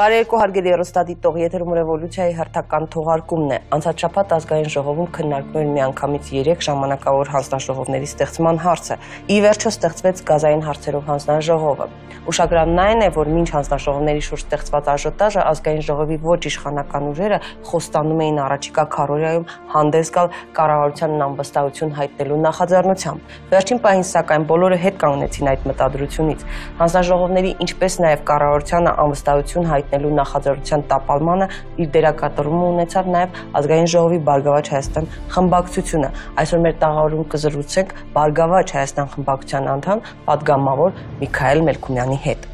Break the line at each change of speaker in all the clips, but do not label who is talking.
Բարերեկո հարգելի երոստատիտող, եթերում ռևոլյուցիայի հերթական թողարկումն է։ Անցած շաբաթ ազգային ժողովում քննարկվել միանգամից 3 ժամանակավոր հանձնաժողովների ստեղծման հարցը։ Ի վերջո ստեղծվեց գազային հարցերով հանձնաժողովը։ Ուշագրավն այն է, որ մինչ հանձնաժողովների շուրջ ստեղծված աժոտաժը ազգային ժողովի ոչ իշխանական ուժերը խոստանում էին առաջիկա քարորիայում հանդես գալ կառավարությանն անվստահություն հայտնելու նախաձեռնությամբ։ Վերջին պահին սակայն բոլորը հետ կանգնեցին այդ մտադրությունից։ Հանձնաժողովների, ինչպես նաև կառավարությանը անվստահություն մտնելու նախաձեռնության տապալմանը իր դերակատարումը ունեցավ նաև ազգային ժողովի Բարգավաճ Հայաստան խմբակցությունը։ Այսօր մեր տաղավարում կզրուցենք Բարգավաճ Հայաստան խմբակցության անդամ падգամավոր Միքայել Մելքումյանի հետ։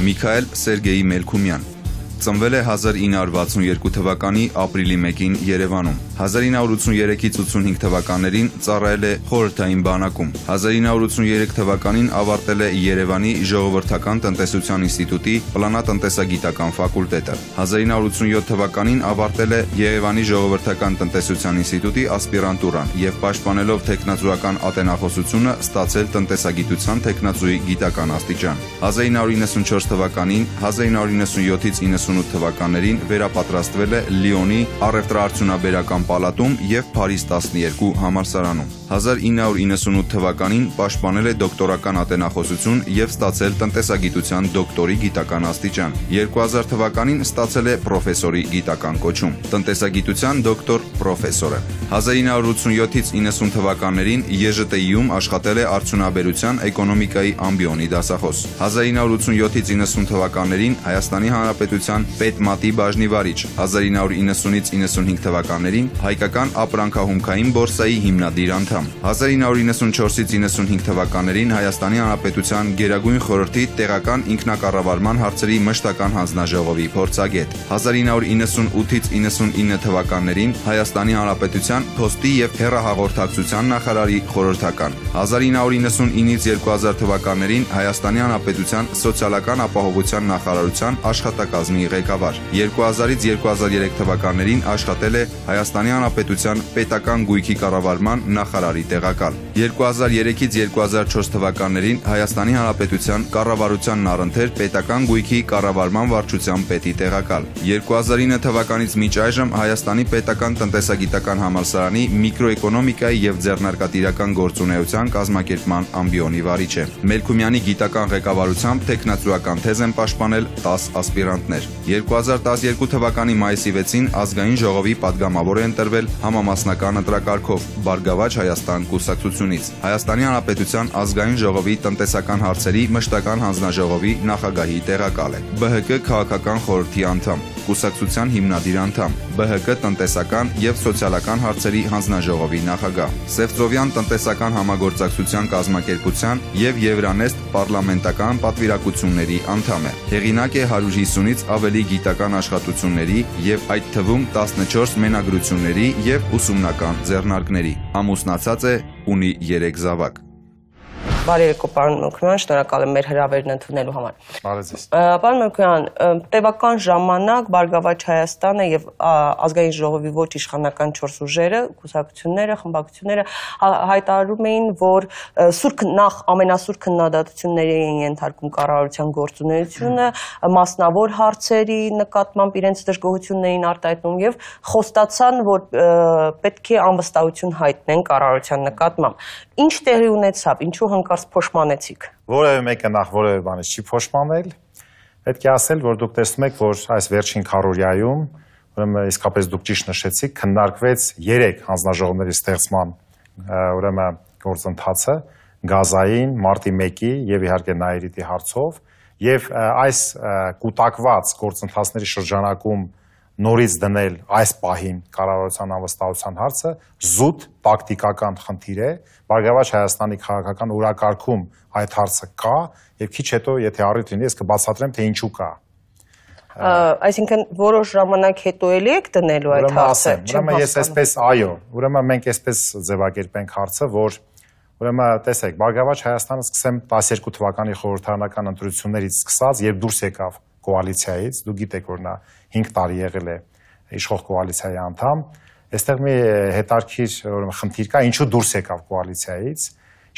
Միքայել Սերգեյ Մելքումյան Ծնվել է 1962 թվականի ապրիլի 1-ին Երևանում։ 1983-ից 85 թվականներին ծառայել է խորհրդային բանակում։ 1983 թվականին ավարտել է Երևանի Ժողովրդական տնտեսության ինստիտուտի պլանատնտեսագիտական ֆակուլտետը։ 1987 թվականին ավարտել է Երևանի Ժողովրդական տնտեսության ինստիտուտի ասպիրանտուրան եւ պաշտպանելով տեխնացուական ատենախոսությունը ստացել տնտեսագիտության տեխնացուի գիտական աստիճան։ 1994 թվականին 1997-ից 98 թվականներին վերապատրաստվել է Լիոնի առևտրաարդյունաբերական պալատում եւ Փարիզ 12 համալսարանում։ 1998 թվականին պաշտպանել է դոկտորական ատենախոսություն եւ ստացել տնտեսագիտության դոկտորի գիտական աստիճան։ 2000 թվականին ստացել է պրոֆեսորի գիտական կոչում։ Տնտեսագիտության դոկտոր պրոֆեսորը։ 1987-ից 90 թվականներին ԵԺՏԻ-ում աշխատել է արդյունաբերության էկոնոմիկայի ամբիոնի դասախոս։ 1987-ից 90 թվականներին Հայաստանի Հանրապետության պետմատի բաժնի վարիչ։ 1990-ից 95 թվականներին հայկական ապրանքահումքային բորսայի հիմնադիր անդամ։ 1994-ից 95 թվականներին Հայաստանի Հանրապետության Գերագույն խորհրդի տեղական ինքնակառավարման հարցերի մշտական հանձնաժողովի փորձագետ։ 1998-ից 99 թվականներին Հայաստանի Հանրապետության Փոստի եւ Հեռահաղորդակցության նախարարի խորհրդական։ 1999-ից 2000 թվականներին Հայաստանի Հանրապետության Սոցիալական ապահովության նախարարության աշխատակազմի ղեկավար։ 2000-ից 2003 թվականներին աշխատել է Հայաստանի Հանրապետության պետական գույքի կառավարման նախարար նախարարի տեղակալ։ 2003-ից 2004 թվականներին Հայաստանի Հանրապետության կառավարությանն առընթեր պետական գույքի կառավարման վարչության պետի տեղակալ։ 2009 թվականից մինչ այժմ Հայաստանի պետական տնտեսագիտական համալսարանի միկրոէկոնոմիկայի եւ ձեռնարկատիրական գործունեության կազմակերպման ամբիոնի վարիչ է։ Մելքումյանի գիտական ղեկավարությամբ տեխնացուական թեզ են պաշտպանել 10 ասպիրանտներ։ 2012 թվականի մայիսի 6-ին ազգային ժողովի падգամավոր է ընտրվել համամասնական ընտրակարգով Բարգավաճ Հայաստան կուսակցությունից։ Հայաստանի Հանրապետության ազգային ժողովի տնտեսական հարցերի մշտական հանձնաժողովի նախագահի տեղակալ է։ ԲՀԿ քաղաքական խորհրդի անդամ կուսակցության հիմնադիր անդամ ԲՀԿ տնտեսական եւ սոցիալական հարցերի հանձնաժողովի նախագահ Սևծովյան տնտեսական համագործակցության կազմակերպության եւ Եվրանեստ պարլամենտական պատվիրակությունների անդամ է հեղինակ է 150-ից ավելի գիտական աշխատությունների եւ այդ թվում 14 մենագրությունների եւ ուսումնական ձեռնարկների ամուսնացած է, ունի 3 զավակ։
Բարերեկո, պարոն Մելքոյան, շնորհակալ եմ մեր հրավերն ընդունելու համար։
Բարև ձեզ։
Պարոն Մելքոյան, տևական ժամանակ Բարգավաճ Հայաստանը եւ ազգային ժողովի ոչ իշխանական 4 ուժերը, կուսակցությունները, խմբակցությունները հայտարարում էին, որ սուրկ նախ ամենասուր քննադատությունների էին ենթարկում կառավարության գործունեությունը, մասնավոր հարցերի նկատմամբ իրենց դժգոհություններին արտահայտում եւ խոստացան, որ պետք է անվստահություն հայտնեն կառավարության նկատմամբ։ Ինչ տեղի ունեցավ, ինչու հնկ հանկարծ փոշմանեցիք։
Որևէ մեկը նախ որևէ բանից չի փոշմանել։ Պետք է ասել, որ դուք տեսնում եք, որ այս վերջին քարորիայում, ուրեմն իսկապես դուք ճիշտ նշեցիք, քննարկվեց 3 հանձնաժողովների ստեղծման ուրեմն գործընթացը գազային մարտի 1-ի եւ իհարկե նայրիտի հարցով եւ այս կൂട്ടակված գործընթացների շրջանակում նորից դնել այս պահին կառավարության անվստահության հարցը զուտ տակտիկական խնդիր է։ Բարգավաճ Հայաստանի քաղաքական օրակարգում այդ հարցը կա եւ քիչ հետո եթե առիթ լինի, ես կբացատրեմ թե ինչու կա։
Այսինքն որոշ ժամանակ հետո էլի եք դնելու այդ հարցը։
Ուրեմն ես այսպես այո, ուրեմն մենք այսպես ձևակերպենք հարցը, որ Ուրեմն տեսեք, Բարգավաճ Հայաստանը սկսեմ 12 թվականի խորհրդարանական ընտրություններից սկսած, երբ դուրս եկավ կոալիցիայից, դու գիտեք, որ նա 5 տարի եղել է իշխող կոալիցիայի անդամ, այստեղ մի հետարքիր ուրեմն խնդիր կա, ինչու դուրս եկավ կոալիցիայից։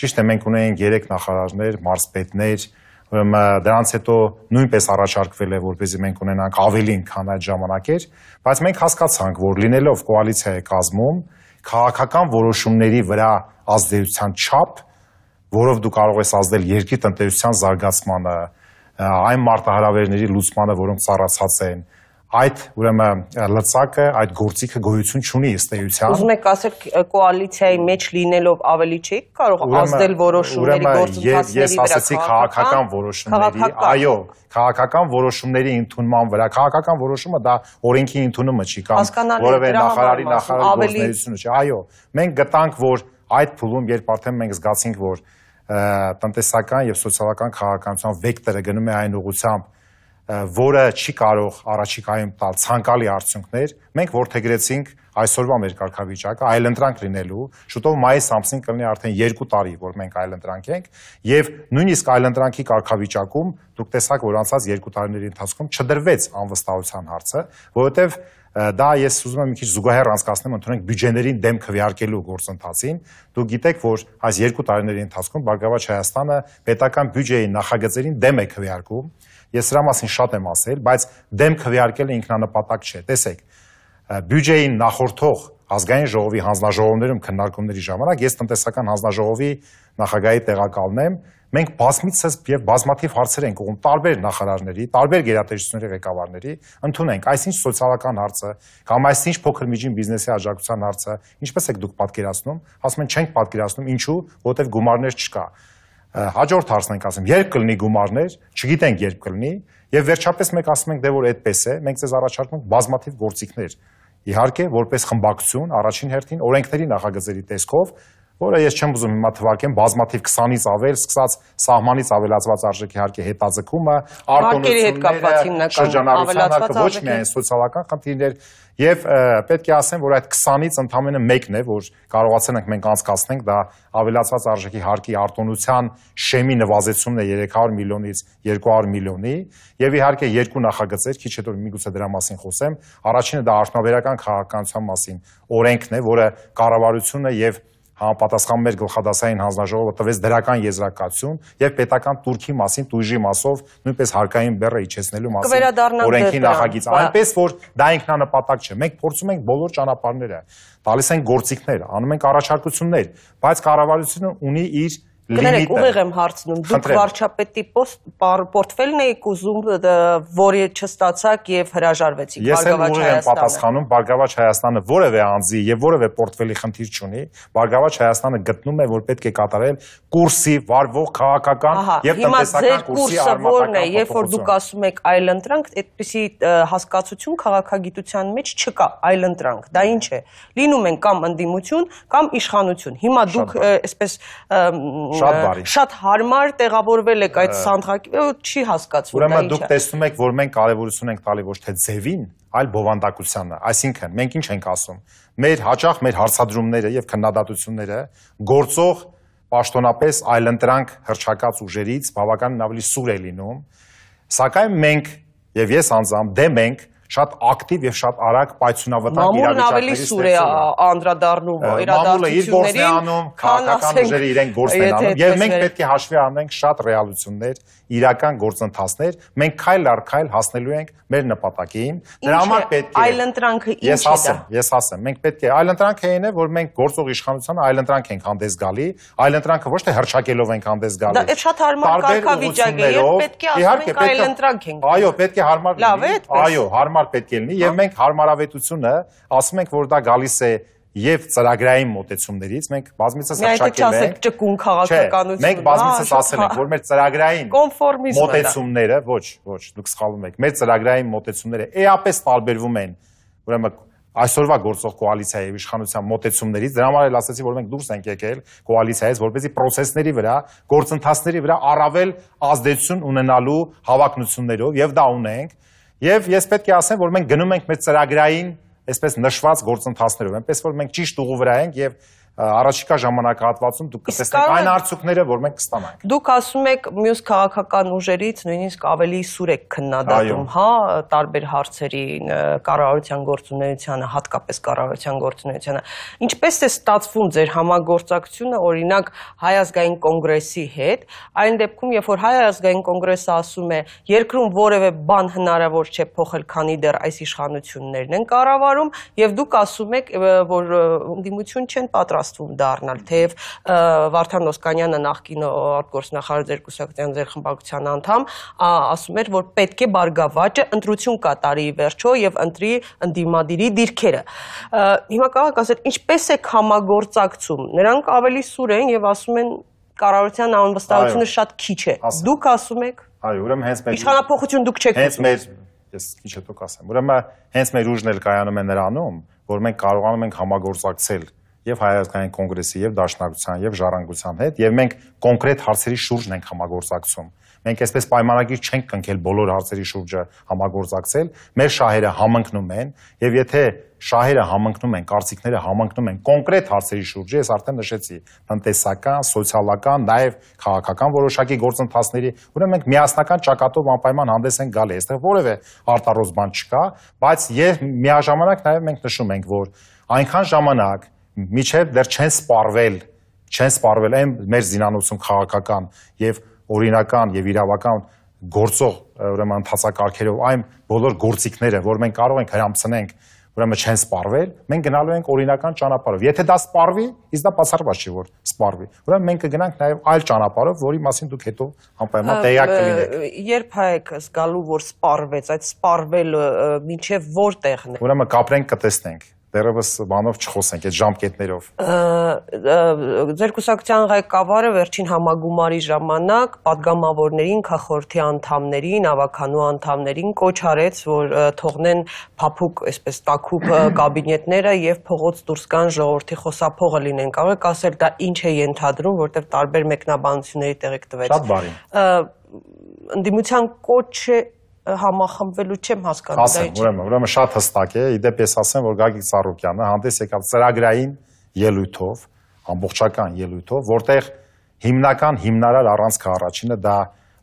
Ճիշտ է, մենք ունենք 3 նախարարներ, մարզպետներ, ուրեմն դրանց հետո նույնպես առաջարկվել է որպեսզի մենք ունենանք ավելին, քան այդ ժամանակ էր, բայց մենք հասկացանք, որ լինելով կոալիցիայի կազմում, քաղաքական որոշումների վրա ազդեցության չափ, որով դու կարող ես ազդել երկրի տնտեսության զարգացմանը, այն մարտահրավերների լուծմանը, որոնք ծառացած են, այդ ուրեմն լծակը, այդ գործիքը գոյություն չունի ըստ էության։
Ուզում եք ասել կոալիցիայի մեջ լինելով ավելի չի կարող ազդել որոշումների գործընթացների վրա։
Ես ասացի քաղաքական որոշումների, այո, քաղաքական որոշումների ընդունման վրա։ Քաղաքական որոշումը դա օրենքի ընդունումը չի կամ որևէ նախարարի նախարարի գործունեությունը չի։ Այո, մենք գտանք, որ այդ փուլում, երբ արդեն մենք զգացինք, որ տնտեսական եւ սոցիալական քաղաքականության վեկտորը գնում է այն ուղղությամբ, որը չի կարող առաջիկայում տալ ցանկալի արդյունքներ, մենք որթեգրեցինք այսօրվա մեր կարգավիճակը այլընտրանք լինելու, շուտով մայիս ամսին կլինի արդեն 2 տարի, որ մենք այլընտրանք ենք, եւ նույնիսկ այլընտրանքի կարգավիճակում դուք տեսաք, որ անցած 2 տարիների ընթացքում չդրվեց անվստահության հարցը, որովհետեւ դա ես ուզում եմ մի քիչ զուգահեռ անցկացնեմ ընդունենք բյուջեներին դեմ քվեարկելու գործընթացին։ Դուք գիտեք, որ այս 2 տարիների ընթացքում Բարգավաճ Հայաստանը պետական բյուջեի նախագծերին դեմ է քվեարկում Ես սրա մասին շատ եմ ասել, բայց դեմ քվեարկելը ինքնանպատակ չէ։ Տեսեք, բյուջեին նախորդող ազգային ժողովի հանձնաժողովներում քննարկումների ժամանակ ես տնտեսական հանձնաժողովի նախագահի տեղակալն եմ, մենք բազմիցս եւ բազմաթիվ հարցեր ենք ուղում տարբեր նախարարների, տարբեր գերատեսչությունների ղեկավարների, ընդունենք այսինչ սոցիալական հարցը կամ այսինչ փոքր միջին բիզնեսի աջակցության հարցը, ինչպես եք դուք պատկերացնում, ասում են չենք պատկերացնում, ինչու, որովհետեւ գումարներ չկա հաջորդ հարցն ենք ասում, երբ կլինի գումարներ, չգիտենք երբ կլինի, եւ վերջապես մենք ասում ենք դե որ այդպես է, մենք ցեզ առաջարկում ենք բազմաթիվ գործիքներ։ Իհարկե, որպես խմբակցություն, առաջին հերթին օրենքների նախագծերի տեսքով, որը ես չեմ ուզում հիմա թվարկեմ, բազմաթիվ 20-ից ավել, սկսած սահմանից ավելացված արժեքի հարկի հետաձգումը, արտոնությունները, շրջանառության ոչ միայն սոցիալական խնդիրներ, եւ պետք է ասեմ, որ այդ 20-ից ընդամենը մեկն է, որ կարողացել ենք մենք անցկացնենք, դա ավելացված արժեքի հարկի արտոնության շեմի նվազեցումն է 300 միլիոնից 200 միլիոնի, եւ իհարկե երկու նախագծեր, քիչ հետո միգուցե դրա մասին խոսեմ, առաջինը դա արդյունաբերական քաղաքականության մասին օրենքն է, որը կառավարությունը եւ համապատասխան մեր գլխադասային հանձնաժողովը տվեց դրական եզրակացություն եւ պետական турքի մասին տույժի մասով նույնպես հարկային բեռը իջեցնելու մասին օրենքի հա։ նախագիծ այնպես որ դա ինքնանպատակ չէ մենք փորձում ենք բոլոր ճանապարհները տալիս են գործիքներ անում ենք առաջարկություններ բայց կառավարությունը ունի իր
Կներեք, ուղիղ եմ հարցնում, դուք վարչապետի պորտֆելն եք ուզում, որի չստացաք եւ հրաժարվեցիք
Բարգավաճ Հայաստանը։ Ես եմ պատասխանում, Բարգավաճ Հայաստանը որևէ անձի եւ որևէ պորտֆելի խնդիր չունի։ Բարգավաճ Հայաստանը գտնում է, որ պետք է կատարել կուրսի վարվող քաղաքական եւ տնտեսական կուրսի
արմատական է, երբ որ դուք ասում եք այլընտրանք, այդպիսի հասկացություն քաղաքագիտության մեջ չկա, այլընտրանք։ Դա ինչ է։ Լինում են կամ ընդդիմություն, կամ իշխանություն։ Հիմա դուք այսպես
Շատ բարի։
Շատ հարմար տեղավորվել եք այդ սանդղակի, չի հասկացվում։
Ուրեմն դուք տեսնում եք, որ մենք կարևորություն ենք տալի ոչ թե ձևին, այլ բովանդակությանը։ Այսինքն, մենք ինչ ենք ասում։ Մեր հաճախ մեր հարցադրումները եւ քննադատությունները գործող պաշտոնապես այլընտրանք հրճակած ուժերից բավականին ավելի սուր է լինում, սակայն մենք եւ ես անձամբ դեմ ենք շատ ակտիվ եւ շատ արագ պայթյունավտանգ
իրավիճակների ավելի սուր է անդրադառնում
իրադարձություններին, քաղաքական ուժերը իրենք գործն են անում եւ մենք պետք է հաշվի առնենք շատ ռեալություններ, իրական գործընթացներ, մենք քայլ առ քայլ հասնելու ենք մեր նպատակին։
Դրա համար պետք է այլընտրանքը ինչ է
Ես ասեմ, ես ասեմ, մենք պետք է այլընտրանքը այն է, որ մենք գործող իշխանությանը այլընտրանք ենք հանդես գալի, այլընտրանքը ոչ թե հրճակելով ենք հանդես գալի։
Դա շատ հարմար կարգավիճակ է, եւ պետք է ասում ենք այլընտրանք ենք։
Այո, պետք է հարմար լինի։ Այո, հարմար պետք է լինի եւ մենք հարմարավետությունը ասում ենք, որ դա գալիս է եւ ծրագրային մոտեցումներից մենք բազմիցս
հրճակել ենք ճկուն քաղաքականություն։
Մենք բազմիցս ասել ենք, որ մեր ծրագրային մոտեցումները, ոչ, ոչ, դուք սխալվում եք։ Մեր ծրագրային մոտեցումները էապես տարբերվում են, ուրեմն այսօրվա գործող կոալիցիայի եւ իշխանության մոտեցումներից դրա համար էլ ասացի որ մենք դուրս ենք եկել կոալիցիայից որպեսզի process-ների վրա գործընթացների վրա առավել ազդեցություն ունենալու հավակնություններով եւ դա ունենք եւ ես պետք է ասեմ որ մենք գնում ենք մեր ծրագրային այսպես նշված գործընթացներով, այնպես որ մենք ճիշտ ուղու վրա ենք եւ առաջիկա ժամանակահատվածում դուք կտեսնեք այն արդյունքները, որ մենք կստանանք։
Դուք ասում եք մյուս քաղաքական ուժերից նույնիսկ ավելի սուր եք քննադատում, հա, տարբեր հարցերի կառավարության գործունեությանը, հատկապես կառավարության գործունեությանը։ Ինչպես է ստացվում ձեր համագործակցությունը, օրինակ, Հայ ազգային կոնգրեսի հետ, այն դեպքում, երբ որ Հայ ազգային կոնգրեսը ասում է, երկրում որևէ բան հնարավոր չէ փոխել, քանի դեռ այս իշխանություններն են կառավարում, եւ դուք ասում եք, որ ընդդիմություն չեն պատրաստվում դառնալ, թեև Վարդան Օսկանյանը նախկին արտգործնախարար ձեր կուսակցության ձեր խմբակցության անդամ ասում էր, որ պետք է բարգավաճը ընտրություն կատարի վերջո եւ ընտրի ընդդիմադիրի դիրքերը։ Հիմա կարող եք ասել, ինչպես է համագործակցում։ Նրանք ավելի սուր են եւ ասում են կառավարության անվստահությունը շատ քիչ է։ Դուք ասում եք,
Այո, ուրեմն հենց մեր
իշխանապողություն դուք չեք
հենց մեր ես քիչ հետո կասեմ։ Ուրեմն հենց մեր ուժն էլ կայանում է նրանում, որ մենք կարողանում ենք համագործակցել եւ հայազգային կոնգրեսի եւ դաշնակցության եւ ժառանգության հետ եւ մենք կոնկրետ հարցերի շուրջն ենք համագործակցում։ Մենք այսպես պայմանագիր չենք կնքել բոլոր հարցերի շուրջը համագործակցել։ Մեր շահերը համընկնում են եւ եթե շահերը համընկնում են, կարծիքները համընկնում են կոնկրետ հարցերի շուրջը, ես արդեն նշեցի, տնտեսական, սոցիալական, նաեւ քաղաքական որոշակի գործընթացների, ուրեմն մենք միասնական ճակատով անպայման հանդես են գալի։ Այստեղ որևէ արտարոց բան չկա, բայց եւ միաժամանակ նաեւ մենք նշում ենք, որ այնքան ժամանակ միջև դեռ չեն սպառվել, չեն սպառվել այն մեր զինանոցում քաղաքական եւ օրինական եւ իրավական գործող ուրեմն ընթացակարգերով այն բոլոր գործիքները, որ մենք կարող ենք հրամցնենք, ուրեմն չեն սպառվել, մենք գնալու ենք օրինական ճանապարհով։ Եթե դա սպառվի, իսկ դա բացառված չի որ սպառվի։ Ուրեմն մենք կգնանք նաեւ այլ ճանապարհով, որի մասին դուք հետո անպայման տեղյակ կլինեք։
Երբ հայ եք զգալու, որ սպառվեց, այդ սպառվելը ը, մինչև որտեղն է։
Ուրեմն կապրենք կտեսնենք դերևս բանով չխոսենք այդ ժամկետներով։
Ձեր կուսակցության ղեկավարը վերջին համագումարի ժամանակ падգամավորներին, քաղաքորդի անդամներին, ավականու անդամներին կոչ արեց, որ թողնեն փափուկ, այսպես տակուկ կաբինետները եւ փողոց դուրս կան ժողովրդի խոսափողը լինեն։ Կարող եք ասել դա ինչ է ենթադրում, որտեղ տարբեր մեկնաբանությունների տեղեկ տվեց։
Շատ բարի։
Ընդդիմության կոչ համախմբվելու չեմ հասկանում դա ինչ։
ուրեմն, ուրեմն շատ հստակ է, իդեպ ես ասեմ, որ Գագիկ Ծառուկյանը հանդես եկավ ծրագրային ելույթով, ամբողջական ելույթով, որտեղ հիմնական հիմնարար առանցքը առաջինը դա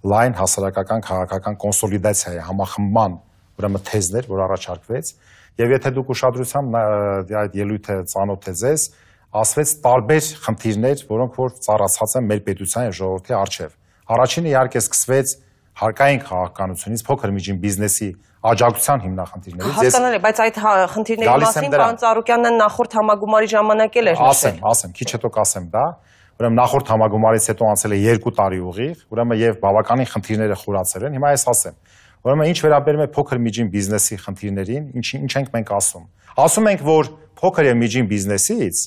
լայն հասարակական քաղաքական կոնսոլիդացիա է, համախմբման, ուրեմն թեզներ, որ առաջարկվեց, եւ եթե դուք ուշադրությամբ այդ ելույթը ծանոթ է ձեզ, ասվեց տարբեր խնդիրներ, որոնք որ ծառացած են մեր պետության եւ ժողովրդի արժեվ։ Առաջինը իհարկե սկսվեց հարկային քաղաքականությունից, փոքր միջին բիզնեսի աջակցության հիմնախնդիրներից։
Հասկանալի, բայց այդ հա- խնդիրների մասին պարոն Ծառուկյանն նախորդ համագումարի ժամանակ էլ էր
ասեմ,
նշել։
ասեմ, քիչ հետո կասեմ դա։ Ուրեմն նախորդ համագումարից հետո անցել է 2 տարի ուղիղ, ուրեմն եւ բավականին խնդիրները խորացել են։ Հիմա ես ասեմ։ Ուրեմն ինչ վերաբերում է փոքր միջին բիզնեսի խնդիրներին, ինչ ինչ ենք մենք ասում։ Ասում ենք, որ փոքր եւ միջին բիզնեսից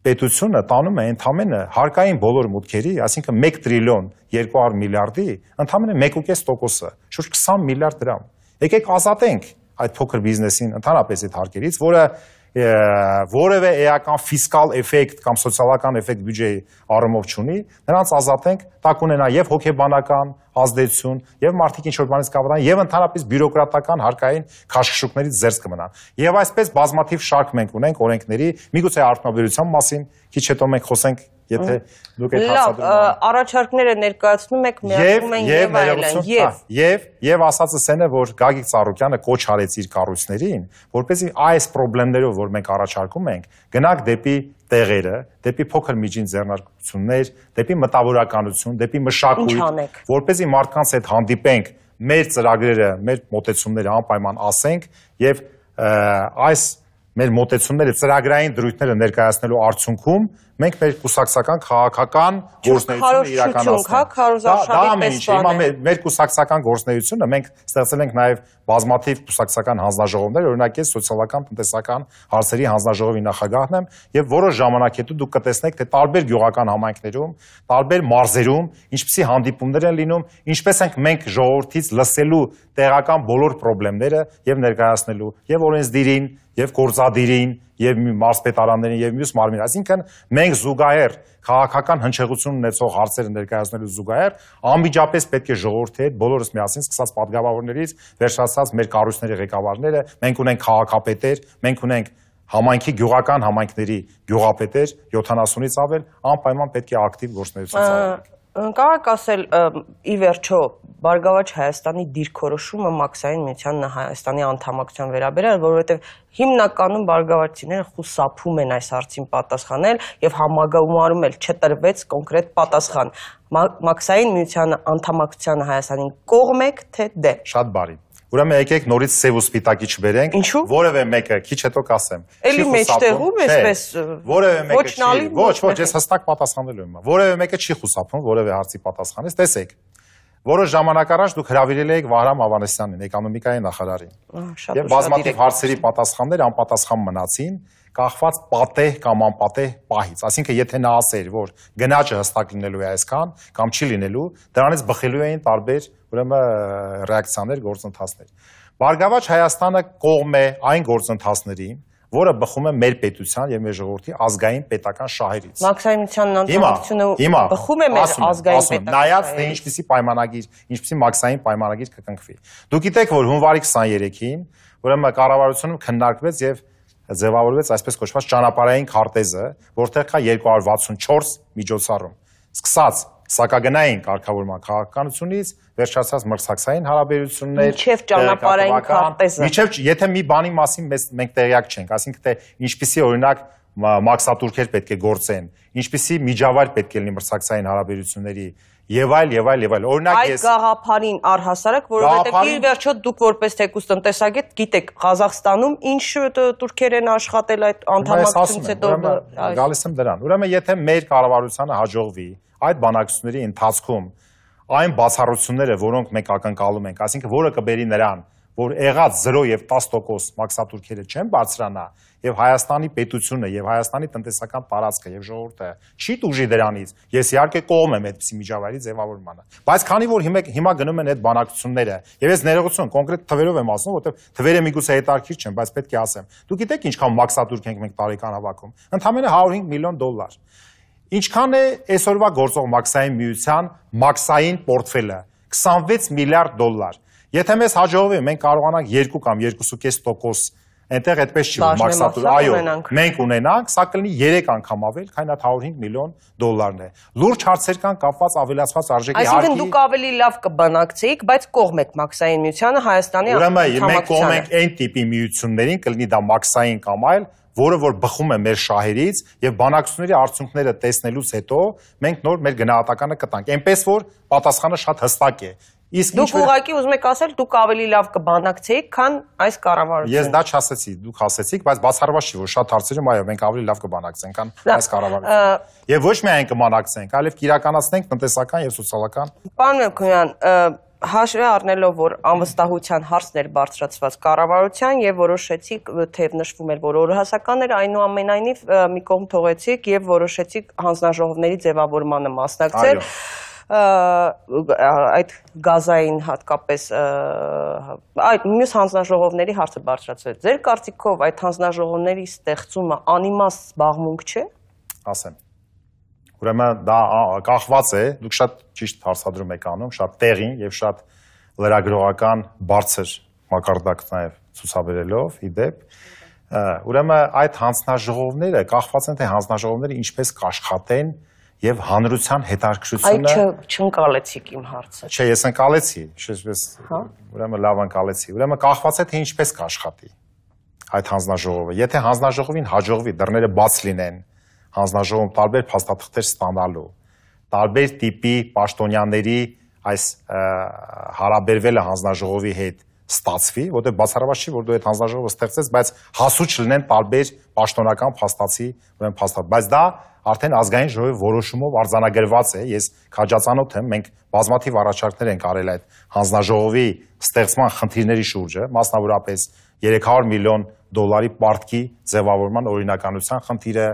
պետությունը տանում է ընդամենը հարկային բոլոր մուտքերի, այսինքն 1 տրիլիոն 200 միլիարդի, ընդամենը 1.5%-ը, շուրջ 20 միլիարդ դրամ։ Եկեք ազատենք այդ փոքր բիզնեսին ընդհանրապես այդ հարկերից, որը որևէ էական ֆիսկալ էֆեկտ կամ սոցիալական էֆեկտ բյուջեի առումով չունի, նրանց ազատենք, դա կունենա եւ հոգեբանական ազդեցություն, եւ մարդիկ ինչ որ բանից կավրանան, եւ ընդհանրապես բյուրոկրատական հարկային քաշքշուկներից զերծ կմնան։ Եվ այսպես բազմաթիվ շարք մենք ունենք օրենքների, միգուցե արդյունաբերության մասին, քիչ հետո մենք խոսենք, եթե դուք այդ
Լավ,
հարցադրումը
ը, առաջարկները ներկայացնում եք, միացնում են եւ այլն, եւ
եւ եւ ասածս այն է որ Գագիկ Ծառուկյանը կոչ արեց իր կառույցներին, որպեսզի այս խնդիրներով, որ մենք առաջարկում ենք, գնանք դեպի տեղերը, դեպի փոքր միջին ձեռնարկություններ, դեպի մտավորականություն, դեպի մշակույթ, որպեսզի մարդկանց հետ հանդիպենք, մեր ծրագրերը, մեր մոտեցումները անպայման ասենք եւ այս մեր մոտեցումները ծրագրային դրույթները ներկայացնելու արդյունքում մենք մեր կուսակցական քաղաքական գործունեությունը իրականացնենք։
հա,
Դա- մեր կուսակցական գործունեությունը մենք ստեղծել ենք նաև բազմաթիվ կուսակցական հանձնաժողովներ, օրինակ ես սոցիալական տնտեսական հարցերի հանձնաժողովի նախագահն եմ եւ որոշ ժամանակ հետո դուք կտեսնեք թե տարբեր գյուղական համայնքներում, տարբեր մարզերում ինչպիսի հանդիպումներ են լինում, ինչպես ենք մենք ժողովրդից լսելու տեղական բոլոր խնդիրները եւ ներկայացնելու եւ օրենսդիրին, եւ կորզադիրին եւ մարզպետարաններին եւ մյուս մարմին։ Այսինքն մենք զուգահեռ քաղաքական հնչեղություն ունեցող հարցերը ներկայացնելու զուգահեռ անմիջապես պետք է ժողովրդի հետ բոլորս միասին սկսած падգամավորներից վերջացած մեր կառույցների ղեկավարները, մենք ունենք քաղաքապետեր, մենք ունենք համայնքի գյուղական համայնքների գյուղապետեր 70-ից ավել անպայման պետք է ակտիվ գործունեություն ծավալեն։
Կարող եք ասել ի վերջո Բարգավաճ Հայաստանի դիրքորոշումը Մաքսային միության Հայաստանի անդամակցության վերաբերյալ, որովհետև հիմնականում բարգավաճիները խուսափում են այս հարցին պատասխանել եւ համագումարում էլ չտրվեց կոնկրետ պատասխան։ Մաքսային միության անդամակցության Հայաստանին կողմ եք թե դե։
Շատ բարի։ Ուրեմն եկեք նորից սև ու սպիտակի չբերենք, որևէ մեկը քիչ հետո կասեմ։
Էլի մեջտեղում էսպես
որևէ մեկը չի։ Ոչ, ոչ, ես հստակ պատասխանելու եմ։ Որևէ մեկը չի խուսափում, որևէ հարցի պատասխանից, տեսեք։ Որոշ ժամանակ առաջ դուք հրավիրել եք Վահրամ Ավանեսյանին, էկոնոմիկայի նախարարին։ Եվ բազմաթիվ հարցերի պատասխաններ անպատասխան մնացին, կախված պատեհ կամ անպատեհ պահից։ Այսինքն, եթե նա ասեր, որ գնաճը հստակ լինելու է այսքան կամ չի լինելու, դրանից բխելու էին տարբեր ուրեմն ռեակցիաներ, գործընթացներ։ Բարգավաճ Հայաստանը կողմ է այն գործընթացներին, որը բխում է մեր պետության եւ մեր ժողովրդի ազգային պետական շահերից։
Մաքսայինության անդամությունը բխում է մեր ազգային պետական։
Նայած թե ինչպիսի պայմանագիր, ինչպիսի մաքսային պայմանագիր կկնքվի։ Դուք գիտեք, որ հունվարի 23-ին ուրեմն կառավարությունում քննարկվեց եւ ձևավորվեց այսպես կոչված ճանապարհային քարտեզը, որտեղ կա 264 միջոցառում։ Սկսած սակագնային կարգավորման քաղաքականությունից վերջացած մրցակցային հարաբերություններ
միջև ճանապարհային քարտեզը
միջև եթե մի բանի մասին մեզ մենք տեղյակ չենք ասինքն թե ինչպիսի օրինակ մաքսատուրքեր պետք է գործեն ինչպիսի միջավայր պետք է լինի մրցակցային հարաբերությունների Եվ այլ, եւ այլ, եւ այլ։
Օրինակ ես Այդ գաղափարին առհասարակ, որովհետեւ իր վերջո դուք որպես թեկուս տնտեսագետ գիտեք, Ղազախստանում ինչ турքեր են աշխատել այդ անդամակցությունից հետո։
Գալիս եմ դրան։ Ուրեմն եթե մեր կառավարությունը հաջողվի, այդ բանակցությունների ընթացքում այն բացառությունները, որոնք մենք ակնկալում ենք, ասինքն որը կբերի նրան, որ եղած 0 եւ 10% մաքսատուրքերը չեն բարձրանա եւ Հայաստանի պետությունը եւ Հայաստանի տնտեսական տարածքը եւ ժողովուրդը չի դուժի դրանից ես իհարկե կողմ եմ այդպիսի միջավայրի ձևավորմանը բայց քանի որ հիմա հիմա գնում են այդ բանակցությունները եւ ես ներողություն կոնկրետ թվերով եմ ասում որովհետեւ թվերը միգուցե հետաքրքիր չեն բայց պետք է ասեմ դուք գիտեք ինչքան մաքսատուրք ենք մենք տարեկան հավաքում ընդամենը 105 միլիոն դոլար ինչքան է այսօրվա գործող մաքսային միության մաքսային պորտֆելը? 26 միլիարդ դոլար Եթե մեզ հաջողվի, մենք կարողանանք 2 կամ 2.5% այնտեղ այդպես չի որ մաքսատուր, այո, մենք ունենանք, սա կլինի 3 անգամ ավել, քան այդ 105 միլիոն դոլարն է։ Լուրջ հարցեր կան կապված ավելացված արժեքի
հարկի։ Այսինքն դուք ավելի լավ կբանակցեիք, բայց կողմ եք մաքսային միությանը Հայաստանի
Ուրեմն մենք կողմ ենք այն տիպի միություններին, կլինի դա մաքսային կամ այլ, որը որ բխում է մեր շահերից եւ բանակցությունների արդյունքները տեսնելուց հետո մենք նոր մեր գնահատականը կտանք։ Այնպես որ պատասխանը շատ հստակ է։
Իսկ դուք ուղղակի ուզում եք ասել, դուք ավելի լավ կբանակցեիք, քան այս կառավարությունը։
Ես դա չասեցի, դուք ասեցիք, բայց բացառված չի, որ շատ հարցերում այո, մենք ավելի լավ կբանակցենք, քան այս կառավարությունը։ Եվ ոչ միայն կբանակցենք, այլև կիրականացնենք տնտեսական եւ սոցիալական։
Պարոն Մելքոյան, հաշվի առնելով, որ անվստահության հարցներ բարձրացված կառավարության եւ որոշեցիք թեև նշվում էր, որ օրհասականներ այնուամենայնիվ մի կողմ թողեցիք եւ որոշեցիք հանձնաժողովների ձևավորմանը մասնակցել։ այդ գազային հատկապես այդ մյուս հանձնաժողովների հարցը բարձրացրեց։ Ձեր կարծիքով այդ հանձնաժողովների ստեղծումը անիմաստ զբաղմունք չէ։
Ասեմ Ուրեմն դա կախված է, դուք շատ ճիշտ հարցադրում եք անում, շատ տեղին եւ շատ լրագրողական բարձր մակարդակ նաեւ ցուցաբերելով իդեպ ուրեմն այդ հանձնաժողովները կախված են թե հանձնաժողովները ինչպես կաշխատեն եւ հանրության հետաքրքրությունը
Այդ չընկալեցիք իմ հարցը։
Չէ, ես ընկալեցի, շեշտես հա։ ուրեմն լավ ընկալեցի։ Ուրեմն կախված է թե ինչպես կաշխատի այդ հանձնաժողովը։ Եթե հանձնաժողովին հաջողվի դռները բաց լինեն, հանձնաժողովում տարբեր փաստաթղթեր ստանալու, տարբեր տիպի պաշտոնյաների այս հարաբերվելը հանձնաժողովի հետ ստացվի, որտեղ բացառված չի, որ դու այդ հանձնաժողովը ստեղծես, բայց հասու չլինեն տարբեր պաշտոնական փաստացի, ուրեմն փաստաթ, բայց դա արդեն ազգային ժողովի որոշումով արձանագրված է։ Ես քաջածանոթ եմ, մենք բազմաթիվ առաջարկներ ենք արել այդ հանձնաժողովի ստեղծման խնդիրների շուրջը, մասնավորապես 300 միլիոն դոլարի պարտքի ձևավորման օրինականության խնդիրը,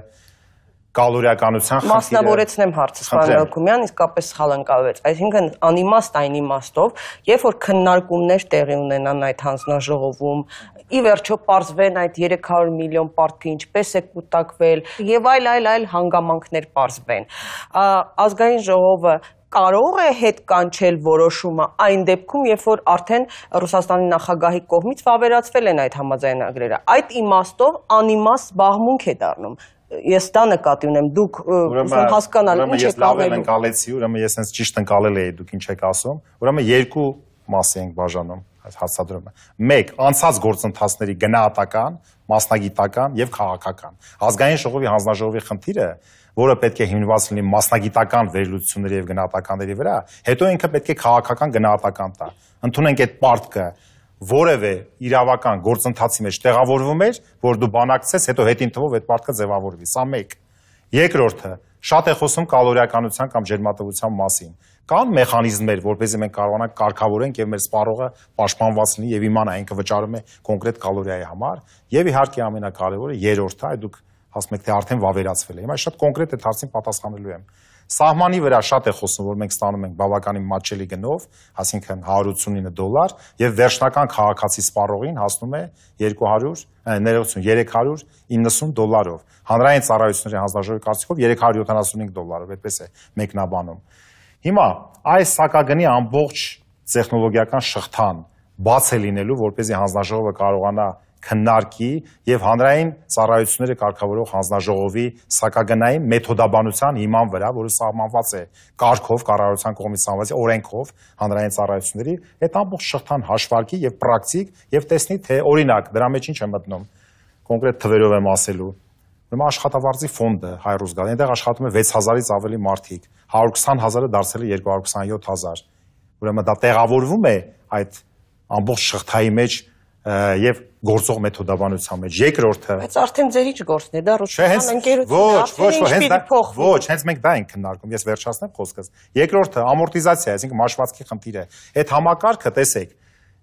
կալորիականության խնդիրը
Մասնավորեցնեմ հարցը,
Խնդրեմ։
Սպարոն Հակոբյան, իսկապես սխալ ընկալվեց։ Այսինքն անիմաստ այն իմաստով, երբ որ քննարկումներ տեղի ունենան այդ հանձնաժողովում, ի վերջո parzվեն այդ 300 միլիոն պարտքը ինչպես է կուտակվել եւ այլ այլ այլ հանգամանքներ parzվեն։ Ա, Ազգային ժողովը կարող է հետ կանչել որոշումը այն դեպքում, երբ որ արդեն Ռուսաստանի նախագահի կողմից վավերացվել են այդ համաձայնագրերը։ Այդ իմաստով անիմաստ զբաղմունք է դառնում։ Ես դա նկատի ունեմ։ Դուք եմ հասկանալ
ուրեմն
ինչ է
ես լավ եմ ընկալեցի, ուրեմն ես հենց ճիշտ ընկալել էի, դուք ինչ եք ասում։ Ուրեմն երկու մասի ենք բաժանում այս հաստատումը։ Մեկ, անցած գործընթացների գնահատական, մասնագիտական եւ քաղաքական։ Ազգային ժողովի հանձնաժողովի խնդիրը, որը պետք է հիմնված լինի մասնագիտական վերլուծությունների եւ գնահատականների վրա, հետո ինքը պետք է քաղաքական գնահատական տա։ Ընդունենք այդ պարտքը որևէ իրավական գործընթացի մեջ տեղավորվում էր, որ դու բանակցես, հետո հետին թվով այդ պարտքը ձևավորվի։ Սա մեկ։ Երկրորդը, շատ է խոսում կալորիականության կամ ջերմատվության մասին։ Կան մեխանիզմներ, որպեսզի մենք կարողանանք կարգավորենք եւ մեր սպառողը պաշտպանված լինի եւ իմանա ինքը վճարում է կոնկրետ կալորիայի համար, եւ իհարկե ամենակարևորը երրորդը, այդ դուք ասում եք թե արդեն վավերացվել է։ Հիմա շատ կոնկրետ այդ հարցին պատասխանելու եմ։ Սահմանի վրա շատ է խոսում, որ մենք ստանում ենք բավականին մատչելի գնով, այսինքն 189 դոլար, եւ վերջնական քաղաքացի սպառողին հասնում է 200, ա, ներողություն, 390 դոլարով։ Հանրային ծառայությունների հանձնաժողովի կարծիքով 375 դոլարով, այդպես է մեկնաբանում։ Հիմա այս սակագնի ամբողջ տեխնոլոգիական շղթան բաց է լինելու, որ เป զի հանձնաժողովը կարողանա քննարկի եւ հանրային ծառայությունները կարգավորող հանձնաժողովի սակագնային մեթոդաբանության հիման վրա, որը սահմանված է կարգով, կառավարության կողմից սահմանված է օրենքով հանրային ծառայությունների, այդ ամբողջ շղթան հաշվարկի եւ պրակտիկ եւ տեսնի թե օրինակ դրա մեջ ինչ է մտնում կոնկրետ թվերով եմ ասելու. Ուրեմն աշխատավարձի ֆոնդը հայրուս գալ, այնտեղ աշխատում է 6000-ից ավելի մարդիկ, 120 000-ը դարձել է 227 000։ Ուրեմն դա տեղավորվում է այդ ամբողջ շղթայի մեջ եւ գործող մեթոդաբանության մեջ։ Երկրորդը
Բայց արդեն ձեր ինչ գործն է, դա ռուսական
ոչ,
ընկերությունն է,
ոչ,
փոխվի։
ոչ, հենց դա ոչ, հենց մենք դա ենք քննարկում։ Ես վերջացնեմ խոսքս։ Երկրորդը ամորտիզացիա, այսինքն մաշվածքի խնդիր է։ Այդ համակարգը, տեսեք,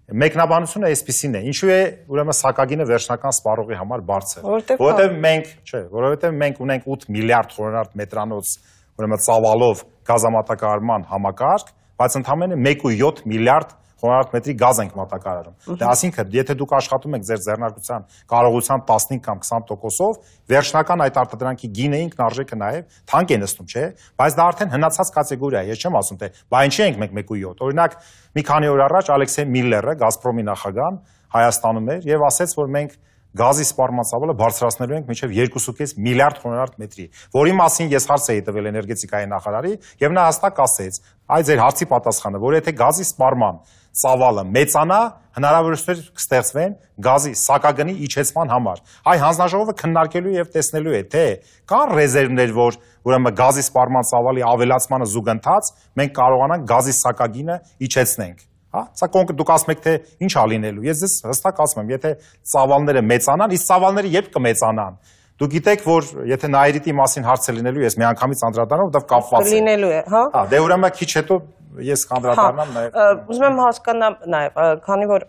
մեկնաբանությունը այսպեսին է։ Ինչու է ուրեմն սակագինը վերջնական սպառողի համար բարձր։
Որովհետև
Որովհետև մենք, չէ, որովհետև մենք ունենք 8 միլիարդ խորհրդ մետրանոց ուրեմն ծավալով գազամատակարարման համակարգ, բայց ընդամենը 1.7 միլիարդ խոնարհ մետրի գազ ենք մատակարարում։ Դա ասինքն, եթե դուք աշխատում եք ձեր ձեռնարկության կարողության 15 կամ 20%-ով, վերջնական այդ արտադրանքի գինը ինքնարժեքը նաև թանկ է նստում, չէ՞, բայց դա արդեն հնացած կատեգորիա է, ես չեմ ասում թե բա ինչի ենք մենք 1.7։ Օրինակ, մի քանի օր առաջ Ալեքսեյ Միլլերը, Գազպրոմի նախագահան, Հայաստանում էր եւ ասաց, որ մենք գազի սպառման ծավալը բարձրացնելու ենք մինչև 2.5 միլիարդ խոնարհ մետրի, որի մասին ես հարց էի տվել էներգետիկայի նախարարի եւ նա հստակ ասեց, այ ձեր հարցի պատասխանը, որ եթե գազի սպառման ծավալը մեծանա, հնարավորություններ կստեղծվեն գազի սակագնի իջեցման համար։ Այ հանձնաժողովը քննարկելու եւ տեսնելու է, թե կան ռեզերվներ, որ ուրեմն գազի սպառման ծավալի ավելացմանը զուգընթաց մենք կարողանանք գազի սակագինը իջեցնենք։ Հա, սա կոնկրետ դուք ասում եք թե ինչ ա լինելու։ Ես ձեզ հստակ ասում եմ, եթե ծավալները մեծանան, իսկ ծավալները երբ կմեծանան։ Դուք գիտեք, որ եթե նայրիտի մասին հարց է լինելու, ես միանգամից անդրադառնամ, դա կապված է։
Լինելու է, հա։
Հա, դե ուրեմն քիչ հետո ես կանդրադառնամ
Հա,
նաև։
ուզում եմ հասկանալ նաև, քանի որ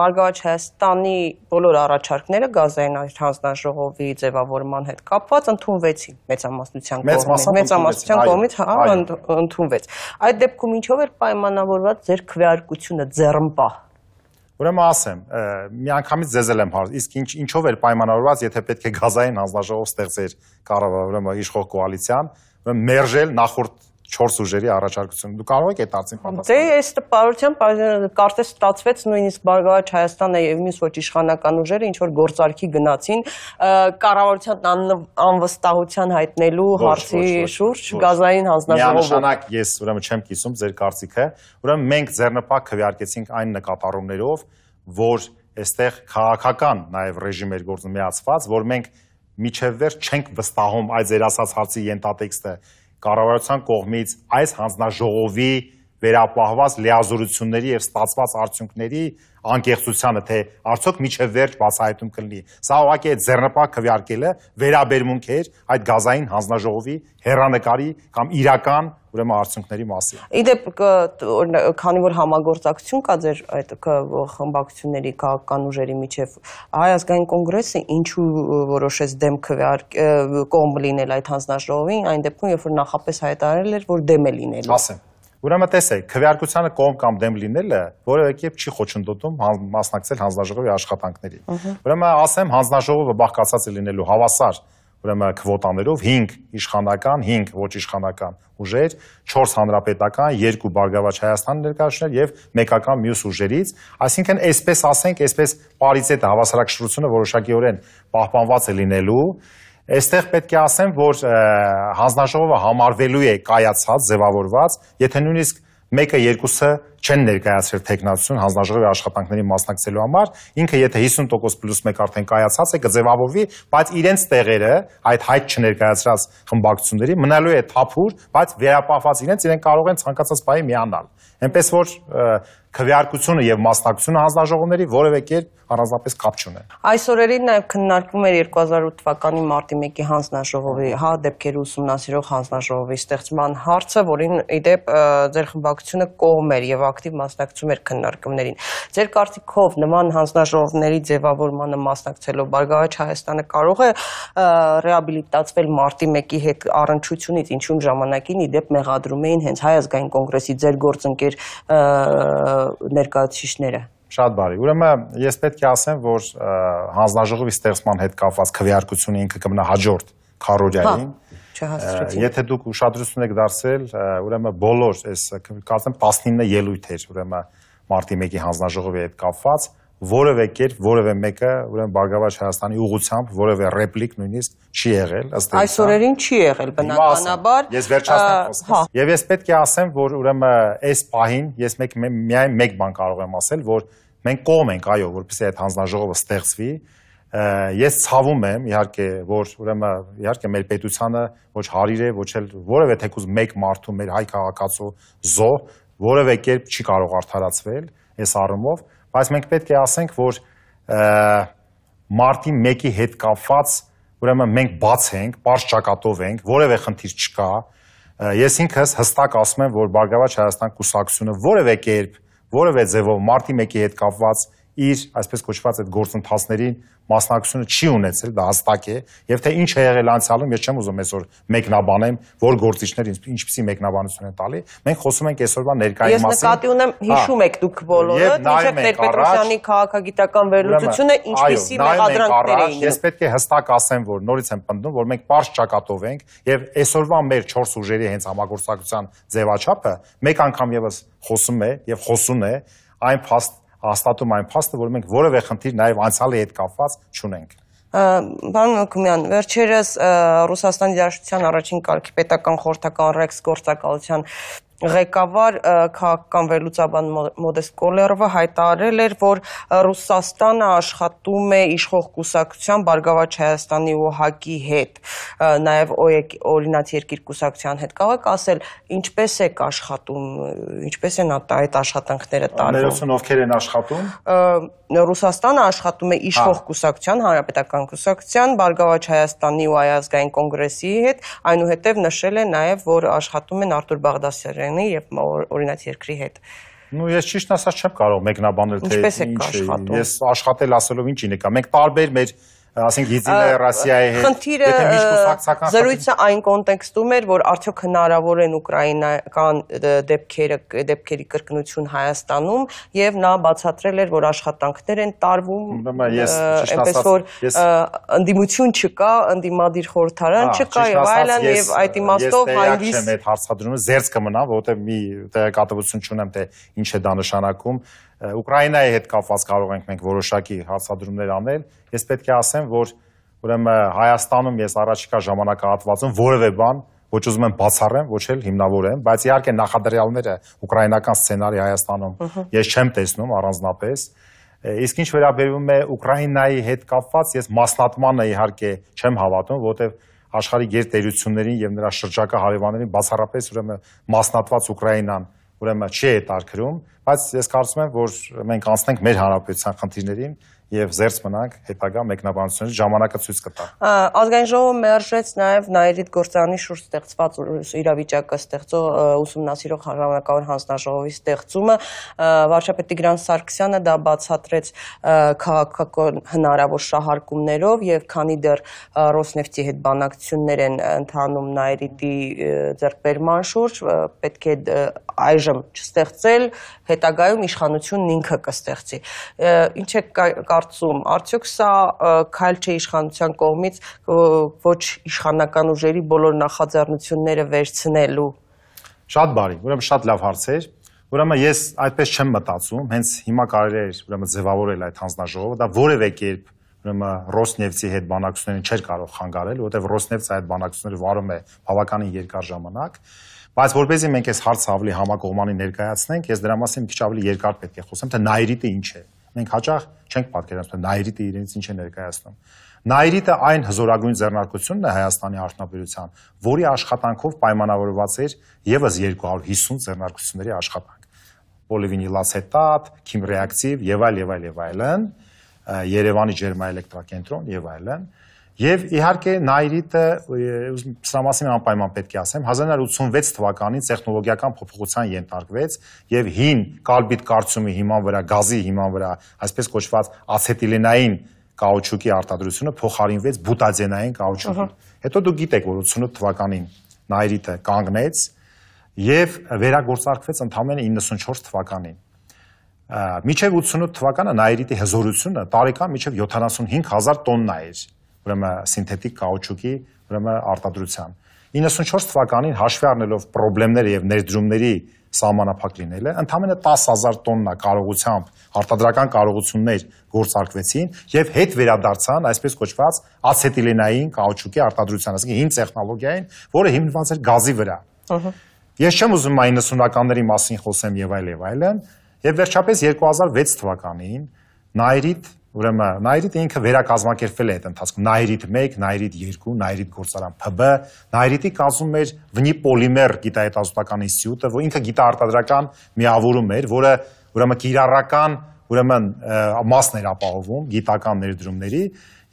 Բարգավաճ Հայաստանի բոլոր առաջարկները գազային հանձնաժողովի ձևավորման հետ կապված ընդունվեցին մեծամասնության
Մեծ
կողմից, մեծամասնության կողմից հա ընդունվեց։ Այդ դեպքում ինչով էր պայմանավորված ձեր քվեարկությունը ձեռնպահ։
Ուրեմն ասեմ, միանգամից ձեզ էլ եմ հարց, իսկ ինչ ինչով էր պայմանավորված, եթե պետք է գազային հանձնաժողով ստեղծեր կառավար, ուրեմն իշխող կոալիցիան, ուրեմն մերժել նախորդ 4 ուժերի առաջարկությունը։ Դու կարող եք այդ հարցին
Դե
պատասխանել։
այս տպարությամբ ա- կարծես ստացվեց նույնիսկ Բարգավաճ Հայաստանը եւ մյուս ոչ իշխանական ուժերը ինչ որ գործարքի գնացին կառավարության անվստահության հայտնելու հարցի շուրջ գազային հանձնաժողովով։
Միանշանակ ես ուրեմն չեմ կիսում ձեր կարծիքը, ուրեմն մենք ձեռնպահ քվեարկեցինք այն նկատառումներով, որ այստեղ քաղաքական նաև ռեժիմ էր գործում միացված, որ մենք միջև վերջ չենք վստահում այդ ձեր ասած հարցի ենթատեքստը կառավարության կողմից այս հանձնաժողովի վերապահված լիազորությունների եւ ստացված արդյունքների անկեղծությանը, թե արդյոք միջև վերջ բացահայտում կլինի։ Սա ուղղակի այդ ձեռնպահ քվեարկելը վերաբերմունք էր այդ գազային հանձնաժողովի հերանեկարի կամ իրական ուրեմն արդյունքների մասին։
Իդեպ քանի որ համագործակցություն կա ձեր այդ խմբակցությունների քաղաքական ուժերի միջև հայ ազգային կոնգրեսը ինչու որոշեց դեմ քվեարկ կողմ լինել այդ հանձնաժողովին, այն դեպքում երբ որ նախապես հայտարարել էր, որ դեմ է լինելու։
Ասեմ Ուրեմն տեսեք, քվեարկությանը կողմ կամ դեմ լինելը որևէ կերպ չի խոչընդոտում մասնակցել հանձնաժողովի աշխատանքներին։ Ուրեմն ասեմ, հանձնաժողովը բաղկացած է լինելու հավասար ուրեմն քվոտաներով 5 իշխանական, 5 ոչ իշխանական ուժեր, 4 հանրապետական, 2 Բարգավաճ Հայաստան ներկայացուցիչներ եւ մեկական մյուս ուժերից, այսինքն այսպես ասենք, այսպես պարիզետը հավասարակշռությունը որոշակիորեն պահպանված է լինելու Այստեղ պետք է ասեմ, որ հանձնաժողովը համարվելու է կայացած, ձևավորված, եթե նույնիսկ մեկը երկուսը չեն ներկայացրել տեխնացություն հանձնաժողովի աշխատանքների մասնակցելու համար, ինքը եթե 50% պլյուս 1 արդեն կայացած է, կձևավորվի, բայց իրենց տեղերը այդ հայտ չներկայացրած խմբակցությունների մնալու է թափուր, բայց վերապահված իրենց իրեն կարող են ցանկացած բայի միանալ։ Էնպես որ քվեարկությունը եւ մասնակցությունը հանձնաժողովների որևէ կերպ առանձնապես կապ չունեն։
Այս օրերին նաեւ քննարկվում էր 2008 թվականի մարտի 1-ի հանձնաժողովի հա դեպքերի ուսումնասիրող հանձնաժողովի ստեղծման հարցը, որին իդեպ ձեր խմբակցությունը կողմ էր եւ ակտիվ մասնակցում էր քննարկումներին։ Ձեր կարծիքով նման հանձնաժողովների ձևավորմանը մասնակցելով Բարգավաճ Հայաստանը կարող է ռեաբիլիտացվել մարտի 1-ի հետ առնչությունից, ինչու ժամանակին իդեպ մեղադրում էին հենց Հայ ազգային կոնգրեսի ձեր գործընկեր ներկայացուցիչները։
Շատ բարի։ Ուրեմն ես պետք է ասեմ, որ հանձնաժողովի ստեղծման հետ կապված քվեարկությունը ինքը կմնա հաջորդ քարորիային։
Չհասցրեցին։
Եթե դուք ուշադրություն եք դարձրել, ուրեմն բոլոր այս կարծեմ 19 ելույթ էր, ուրեմն մարտի 1-ի հանձնաժողովի հետ կապված, որևէ կերպ որևէ մեկը ուրեմն Բարգավաճ Հայաստանի ուղությամբ որևէ ռեպլիկ նույնիսկ չի եղել ըստ էության։
Այսօրերին չի եղել բնականաբար։
Ես վերջացնեմ խոսքս։ Եվ ես պետք է ասեմ, որ ուրեմն այս պահին ես մեկ միայն մեկ բան կարող եմ ասել, որ մենք կողմ ենք, այո, որպեսզի այդ հանձնաժողովը ստեղծվի, ես ցավում եմ իհարկե որ ուրեմն իհարկե մեր պետությանը ոչ հարիր է ոչ էլ որևէ թեկուզ մեկ մարդու մեր հայ քաղաքացու զո որևէ կերպ չի կարող արդարացվել այս առումով բայց մենք պետք է ասենք, որ մարտի 1-ի հետ կապված ուրեմն մենք բաց ենք, པարզ ճակատով ենք, որևէ խնդիր չկա։ Ես ինքս հստակ ասում եմ, որ Բարգավաճ Հայաստան կուսակցությունը որևէ կերպ, որևէ ձևով մարտի 1-ի հետ կապված իր այսպես կոչված այդ գործընթացներին մասնակցությունը չի ունեցել, դա հստակ է, եւ թե ինչ է եղել անցյալում, ես չեմ ուզում այսօր մեկնաբանեմ, որ գործիչներ ինչպիսի մեկնաբանություն են տալի։ Մենք խոսում ենք այսօրվա ներկայի մասին։
Ես նկատի ունեմ, հիշում եք դուք բոլորը, մինչև Տեր-Պետրոսյանի քաղաքագիտական վերլուծությունը ինչպիսի մեղադրանքներ էին։
Ես պետք է հստակ ասեմ, որ նորից եմ պնդում, որ մենք པարզ ճակատով ենք եւ այսօրվա մեր 4 ուժերի հենց համագործակցության ձևաչափը մեկ անգամ եւս խոսում է եւ խոսուն է այն փաստ հաստատում այն փաստը, որ մենք որևէ խնդիր նաև անցյալի հետ կապված չունենք։
Պարոն Մոկումյան, վերջերս Ռուսաստանի Դաշնության առաջին կարգի պետական խորհրդական ռեքս գործակալության ղեկավար քաղաքական վերլուծաբան Մոդեստ Կոլերովը հայտարարել էր, որ Ռուսաստանը աշխատում է իշխող կուսակցության Բարգավաճ Հայաստանի ու ՀԱԿ-ի հետ, նաև օրինաց երկիր կուսակցության հետ։ Կարող ասել, ինչպես է աշխատում, ինչպես են այդ աշխատանքները տարվում։
Ներողություն, ովքեր են աշխատում։
Ռուսաստանը աշխատում է իշխող կուսակցության, հանրապետական կուսակցության, Բարգավաճ Հայաստանի ու Հայազգային կոնգրեսի հետ, այնուհետև նշել է նաև, որ աշխատում են Արտուր Բաղդասարյանի Ադրբեջանի եւ օրինաց երկրի հետ։
Ну ես ճիշտ ասած չեմ կարող մեկնաբանել թե ինչ ես աշխատել ասելով ինչի նկա։ Մենք տարբեր մեր ասենք Գիծինը Ռասիայի հետ
խնդիրը զրույցը այն կոնտեքստում էր որ արդյոք հնարավոր են ուկրաինական դեպքերը դեպքերի կրկնություն Հայաստանում եւ նա բացատրել էր որ աշխատանքներ են տարվում այնպես որ ընդդիմություն չկա ընդդիմադիր խորհրդարան չկա եւ այլն եւ այդ իմաստով
հայրիս չեմ այդ հարցադրումը զերծ կմնա որովհետեւ մի տեղեկատվություն չունեմ թե ինչ է դա նշանակում Ուկրաինայի հետ կապված կարող ենք մենք որոշակի հարցադրումներ անել։ Ես պետք է ասեմ, որ ուրեմն Հայաստանում ես առաջիկա ժամանակահատվածում որևէ բան ոչ ուզում եմ բացառեմ, ոչ էլ հիմնավորեմ, բայց իհարկե նախադրյալները ուկրաինական սցենարի Հայաստանում ես չեմ տեսնում առանձնապես։ Իսկ ինչ վերաբերվում է Ուկրաինայի հետ կապված, ես մասնատմանը իհարկե չեմ հավատում, որովհետև աշխարհի գերտերություններին եւ նրա շրջակա հարևաններին բացառապես ուրեմն մասնատված Ուկրաինան ուրեմն չի հետարկրում, բայց ես կարծում եմ, որ մենք անցնենք մեր հանրապետության խնդիրներին եւ զերծ մնանք հետագա մեկնաբանությունների ժամանակը ցույց կտա։
Ազգային ժողովը մերժեց նաեւ Նայիրիտ գործանի շուրջ ստեղծված իրավիճակը ստեղծող ուսումնասիրող ժամանակավոր հանձնաժողովի ստեղծումը վարչապետ Տիգրան Սարգսյանը դա բացատրեց քաղաքական հնարավոր շահարկումներով եւ քանի դեռ Ռոսնեֆտի հետ բանակցություններ են ընթանում Նայիրիտի ձեռքբերման շուրջ պետք է այժմ չստեղծել, հետագայում իշխանությունն ինքը կստեղծի։ Ինչ է կարծում, արդյոք սա քայլ չէ իշխանության կողմից ոչ իշխանական ուժերի բոլոր նախաձեռնությունները վերցնելու։
Շատ բարի, ուրեմն շատ լավ հարց էր։ Ուրեմն ես այդպես չեմ մտածում, հենց հիմա կարելի է ուրեմն ձևավորել այդ հանձնաժողովը, դա որևէ կերպ ուրեմն Ռոսնեֆտի հետ բանակցություններին չէր կարող խանգարել, որովհետև Ռոսնեֆտը այդ բանակցությունները վարում է բավականին երկար ժամանակ։ Բայց որպեսզի մենք այս հարցը ավելի համակողմանի ներկայացնենք, ես դրա մասին մի քիչ ավելի երկար պետք է խոսեմ, թե Նայրիտը ինչ է մենք հաճախ չենք պատկերացնում Նայրիտը իրենից ինչ է ներկայացնում։ Նայրիտը այն հզորագույն ձեռնարկությունն է Հայաստանի արտադրության, որի աշխատանքով պայմանավորված էր եւս 250 ձեռնարկությունների աշխատանք։ Պոլիվինիլացետատ, քիմռեակտիվ եւ այլ եւ այլ եւ այլն, Երևանի ջերմաէլեկտրակենտրոն եւ այլն։ Եվ իհարկե Նայրիտը սրա մասին անպայման պետք է ասեմ 1986 թվականին տեխնոլոգիական փոփոխության ենթարկվեց եւ հին կալբիտ կարծումի հիման վրա գազի հիման վրա այսպես կոչված ացետիլենային կաուչուկի արտադրությունը փոխարինվեց բուտադենային կաուչուկի։ Հետո դուք գիտեք որ 88 թվականին Նայրիտը կանգնեց եւ վերագործարկվեց ընդամենը 94 թվականին Միջև 88 թվականը Նայրիտի հզորությունը տարեկան միջև 75000 տոննա էր ուրեմն սինթետիկ կաուչուկի ուրեմն արտադրության 94 թվականին հաշվի առնելով խնդիրները եւ ներդրումների սահմանափակ լինելը, ընդամենը 10000 տոննա կարողությամբ արտադրական կարողություններ գործարկվեցին եւ հետ վերադարձան այսպես կոչված ացետիլենային կաուչուկի արտադրության, այսինքն հին տեխնոլոգիային, որը հիմնված էր գազի վրա։ Ահա։ Ես չեմ ուզում 90-ականների մասին խոսեմ եւ այլ եւ այլն, եւ վերջապես 2006 թվականին Նայրիտ Ուրեմն Նայրիտը ինքը վերակազմակերպվել է այդ ընթացքում։ Նայրիտ 1, Նայրիտ 2, Նայրիտ գործարան ՓԲ, Նայրիտի կազմում էր վնի պոլիմեր գիտահետազոտական ինստիտուտը, որ ինքը գիտաարտադրական միավորում էր, որը ուրեմն կիրառական ուրեմն մասն էր ապահովում գիտական ներդրումների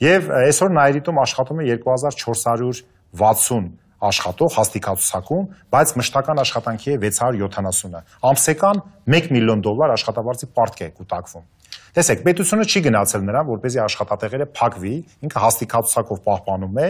եւ այսօր Նայրիտում աշխատում է 2460 աշխատող հաստիկացուցակում, բայց մշտական աշխատանքի է 670-ը։ Ամսեկան 1 միլիոն դոլար աշխատավարձի պարտք է կուտակվում։ Տեսեք, պետությունը չի գնացել նրան, որպեսզի աշխատատեղերը փակվի, ինքը հաստիկացուցակով պահպանում է,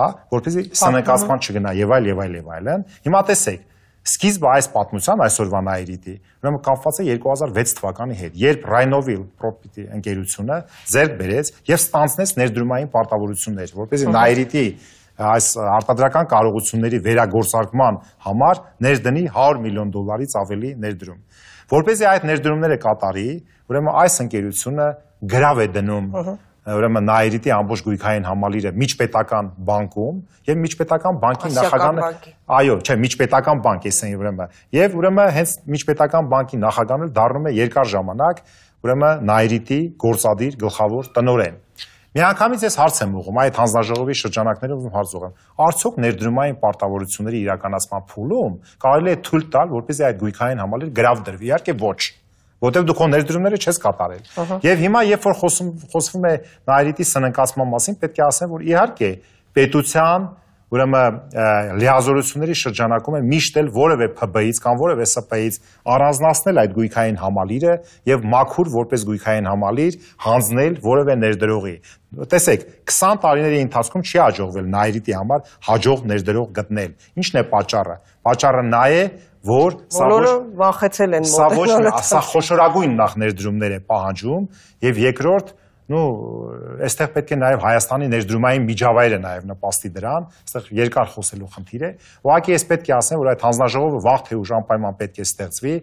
հա, որպեսզի սնեկացման չգնա եւ այլ եւ այլ եւ այլն։ Հիմա տեսեք, սկիզբը այս պատմության այսօրվա նայրիտի ուրեմն կապված է 2006 թվականի հետ, երբ Rhinovil Property ընկերությունը ձեռք բերեց եւ ստանցնեց ներդրումային պարտավորություններ, որպեսզի նայրիտի այս արտադրական կարողությունների վերագործարկման համար ներդնի 100 միլիոն դոլարից ավելի ներդրում։ Որպեսզի այդ ներդրումները կատարի, ուրեմն այս ընկերությունը գրավ է դնում ուրեմն Նայիրիտի ամբողջ գույքային համալիրը միջպետական բանկում եւ միջպետական բանկի նախագահը այո, չէ, միջպետական բանկ էսեն ուրեմն եւ ուրեմն հենց միջպետական բանկի նախագահը դառնում է երկար ժամանակ ուրեմն Նայիրիտի գործադիր գլխավոր տնօրեն Միանգամից ես հարց եմ ուղում այդ հանձնաժողովի շրջանակներում ու հարց ուղում։ Արդյոք ներդրումային պարտավորությունների իրականացման փուլում կարելի է թույլ տալ, որպեսզի այդ գույքային համալիր գրավ դրվի։ Իհարկե ոչ որտեղ դու քո ներդրումները չես կատարել։ Եվ հիմա երբ որ խոսում խոսվում է նայրիտի սննկացման մասին, պետք է ասեմ, որ իհարկե պետության ուրեմն լիազորությունների շրջանակում է միշտ էլ որևէ ՓԲ-ից կամ որևէ ՍՊ-ից առանձնացնել այդ գույքային համալիրը եւ մաքուր որպես գույքային համալիր հանձնել որևէ ներդրողի։ Տեսեք, 20 տարիների ընթացքում չի հաջողվել Նայրիտի համար հաջող ներդրող գտնել։ Ինչն է պատճառը։ Պատճառը նա է, որ
սա ոչ վախեցել են
մոտենալ։ Սա ոչ, սա խոշորագույն նախ ներդրումներ է պահանջում եւ երկրորդ նու այստեղ պետք է նաև Հայաստանի ներդրումային միջավայրը նաև նպաստի դրան, այստեղ երկար խոսելու խնդիր է։ Ուղղակի ես պետք է ասեմ, որ այդ հանձնաժողովը վաղ թե ուշ անպայման պետք է ստեղծվի։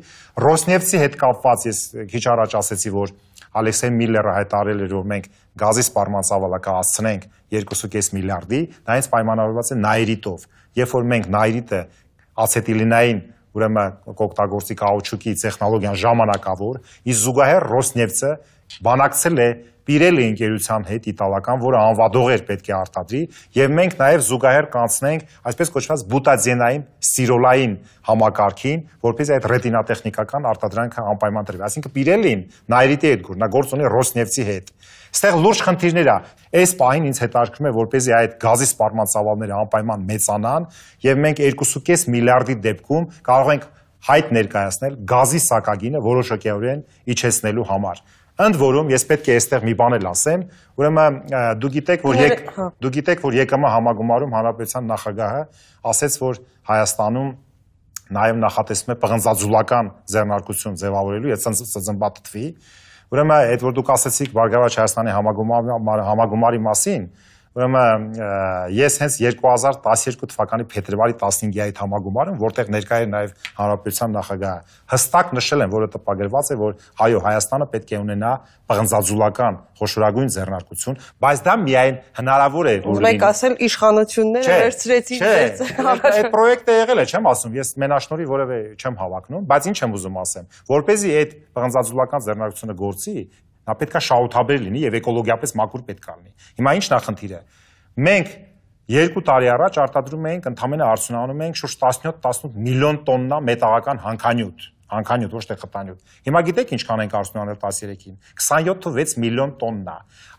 Ռոսնեֆտի հետ կապված ես քիչ առաջ ասեցի, որ Ալեքսեյ Միլլերը հայտարարել էր, որ մենք գազի սպառման ծավալը կհասցնենք 2.5 միլիարդի, դա հենց պայմանավորված է Նայրիտով։ Երբ որ մենք Նայրիտը ացետիլինային ուրեմն կօգտագործի կաուչուկի տեխնոլոգիան ժամանակավոր, իսկ զուգահեռ Ռոսնեֆտը բանակցել է Պիրել է ընկերության հետ իտալական, որը անվադող էր պետք է արտադրի, եւ մենք նաեւ զուգահեռ կանցնենք այսպես կոչված բուտաձենային սիրոլային համակարգին, որպես այդ ռետինատեխնիկական արտադրանքը անպայման տրվի։ Այսինքն Պիրելին Նայրիտի հետ գործ ունի Ռոսնեֆտի հետ։ Այստեղ լուրջ խնդիրներ է։ Այս պահին ինձ հետաքրքրում է, որպեսզի այդ գազի սպառման ծավալները անպայման մեծանան եւ մենք 2.5 միլիարդի դեպքում կարող ենք հայտ ներկայացնել գազի սակագինը որոշակիորեն իջեցնելու համար։ Ընդ որում ես պետք է այստեղ մի բան էլ ասեմ, ուրեմն դու գիտեք, որ եկ
հա։
դու գիտեք, որ ԵԿՄ համագումարում հանրապետության նախագահը ասեց, որ Հայաստանում նաև նախատեսվում է պղնձաձուլական ձեռնարկություն ձևավորելու եւ ծծմբաթթվի Ուրեմն այդ որ դուք ասացիք Բարգավաճ Հայաստանի համագումարի համագումարի մասին, Ուրեմն ես հենց 2012 թվականի փետրվարի 15-ի այդ համագումարում, որտեղ ներկայ է նաև Հանրապետության նախագահը, հստակ նշել են, որը տպագրված է, որ այո, Հայաստանը պետք է ունենա պղնձաձուլական խոշորագույն ձեռնարկություն, բայց դա միայն հնարավոր է որ
Ուզում եք ասել իշխանությունները վերցրեցին
ձեզ Այդ պրոյեկտը եղել է, չեմ ասում, ես մենաշնորի որևէ չեմ հավակնում, բայց ինչ եմ ուզում ասեմ, որ เป զի այդ պղնձաձուլական ձեռնարկությունը գործի, Նա պետքա շահութաբեր լինի եւ էկոլոգիապես մաքուր պետքա լինի։ Հիմա ի՞նչն է խնդիրը։ Մենք երկու տարի առաջ արտադրում էինք ընդամենը արդյունանում էինք շուրջ 17-18 միլիոն տոննա մետաղական հանքանյութ հանքանյութ ոչ թե խտանյութ։ Հիմա գիտեք ինչքան ենք արդյունանել 13-ին։ 27-6 միլիոն տոննա։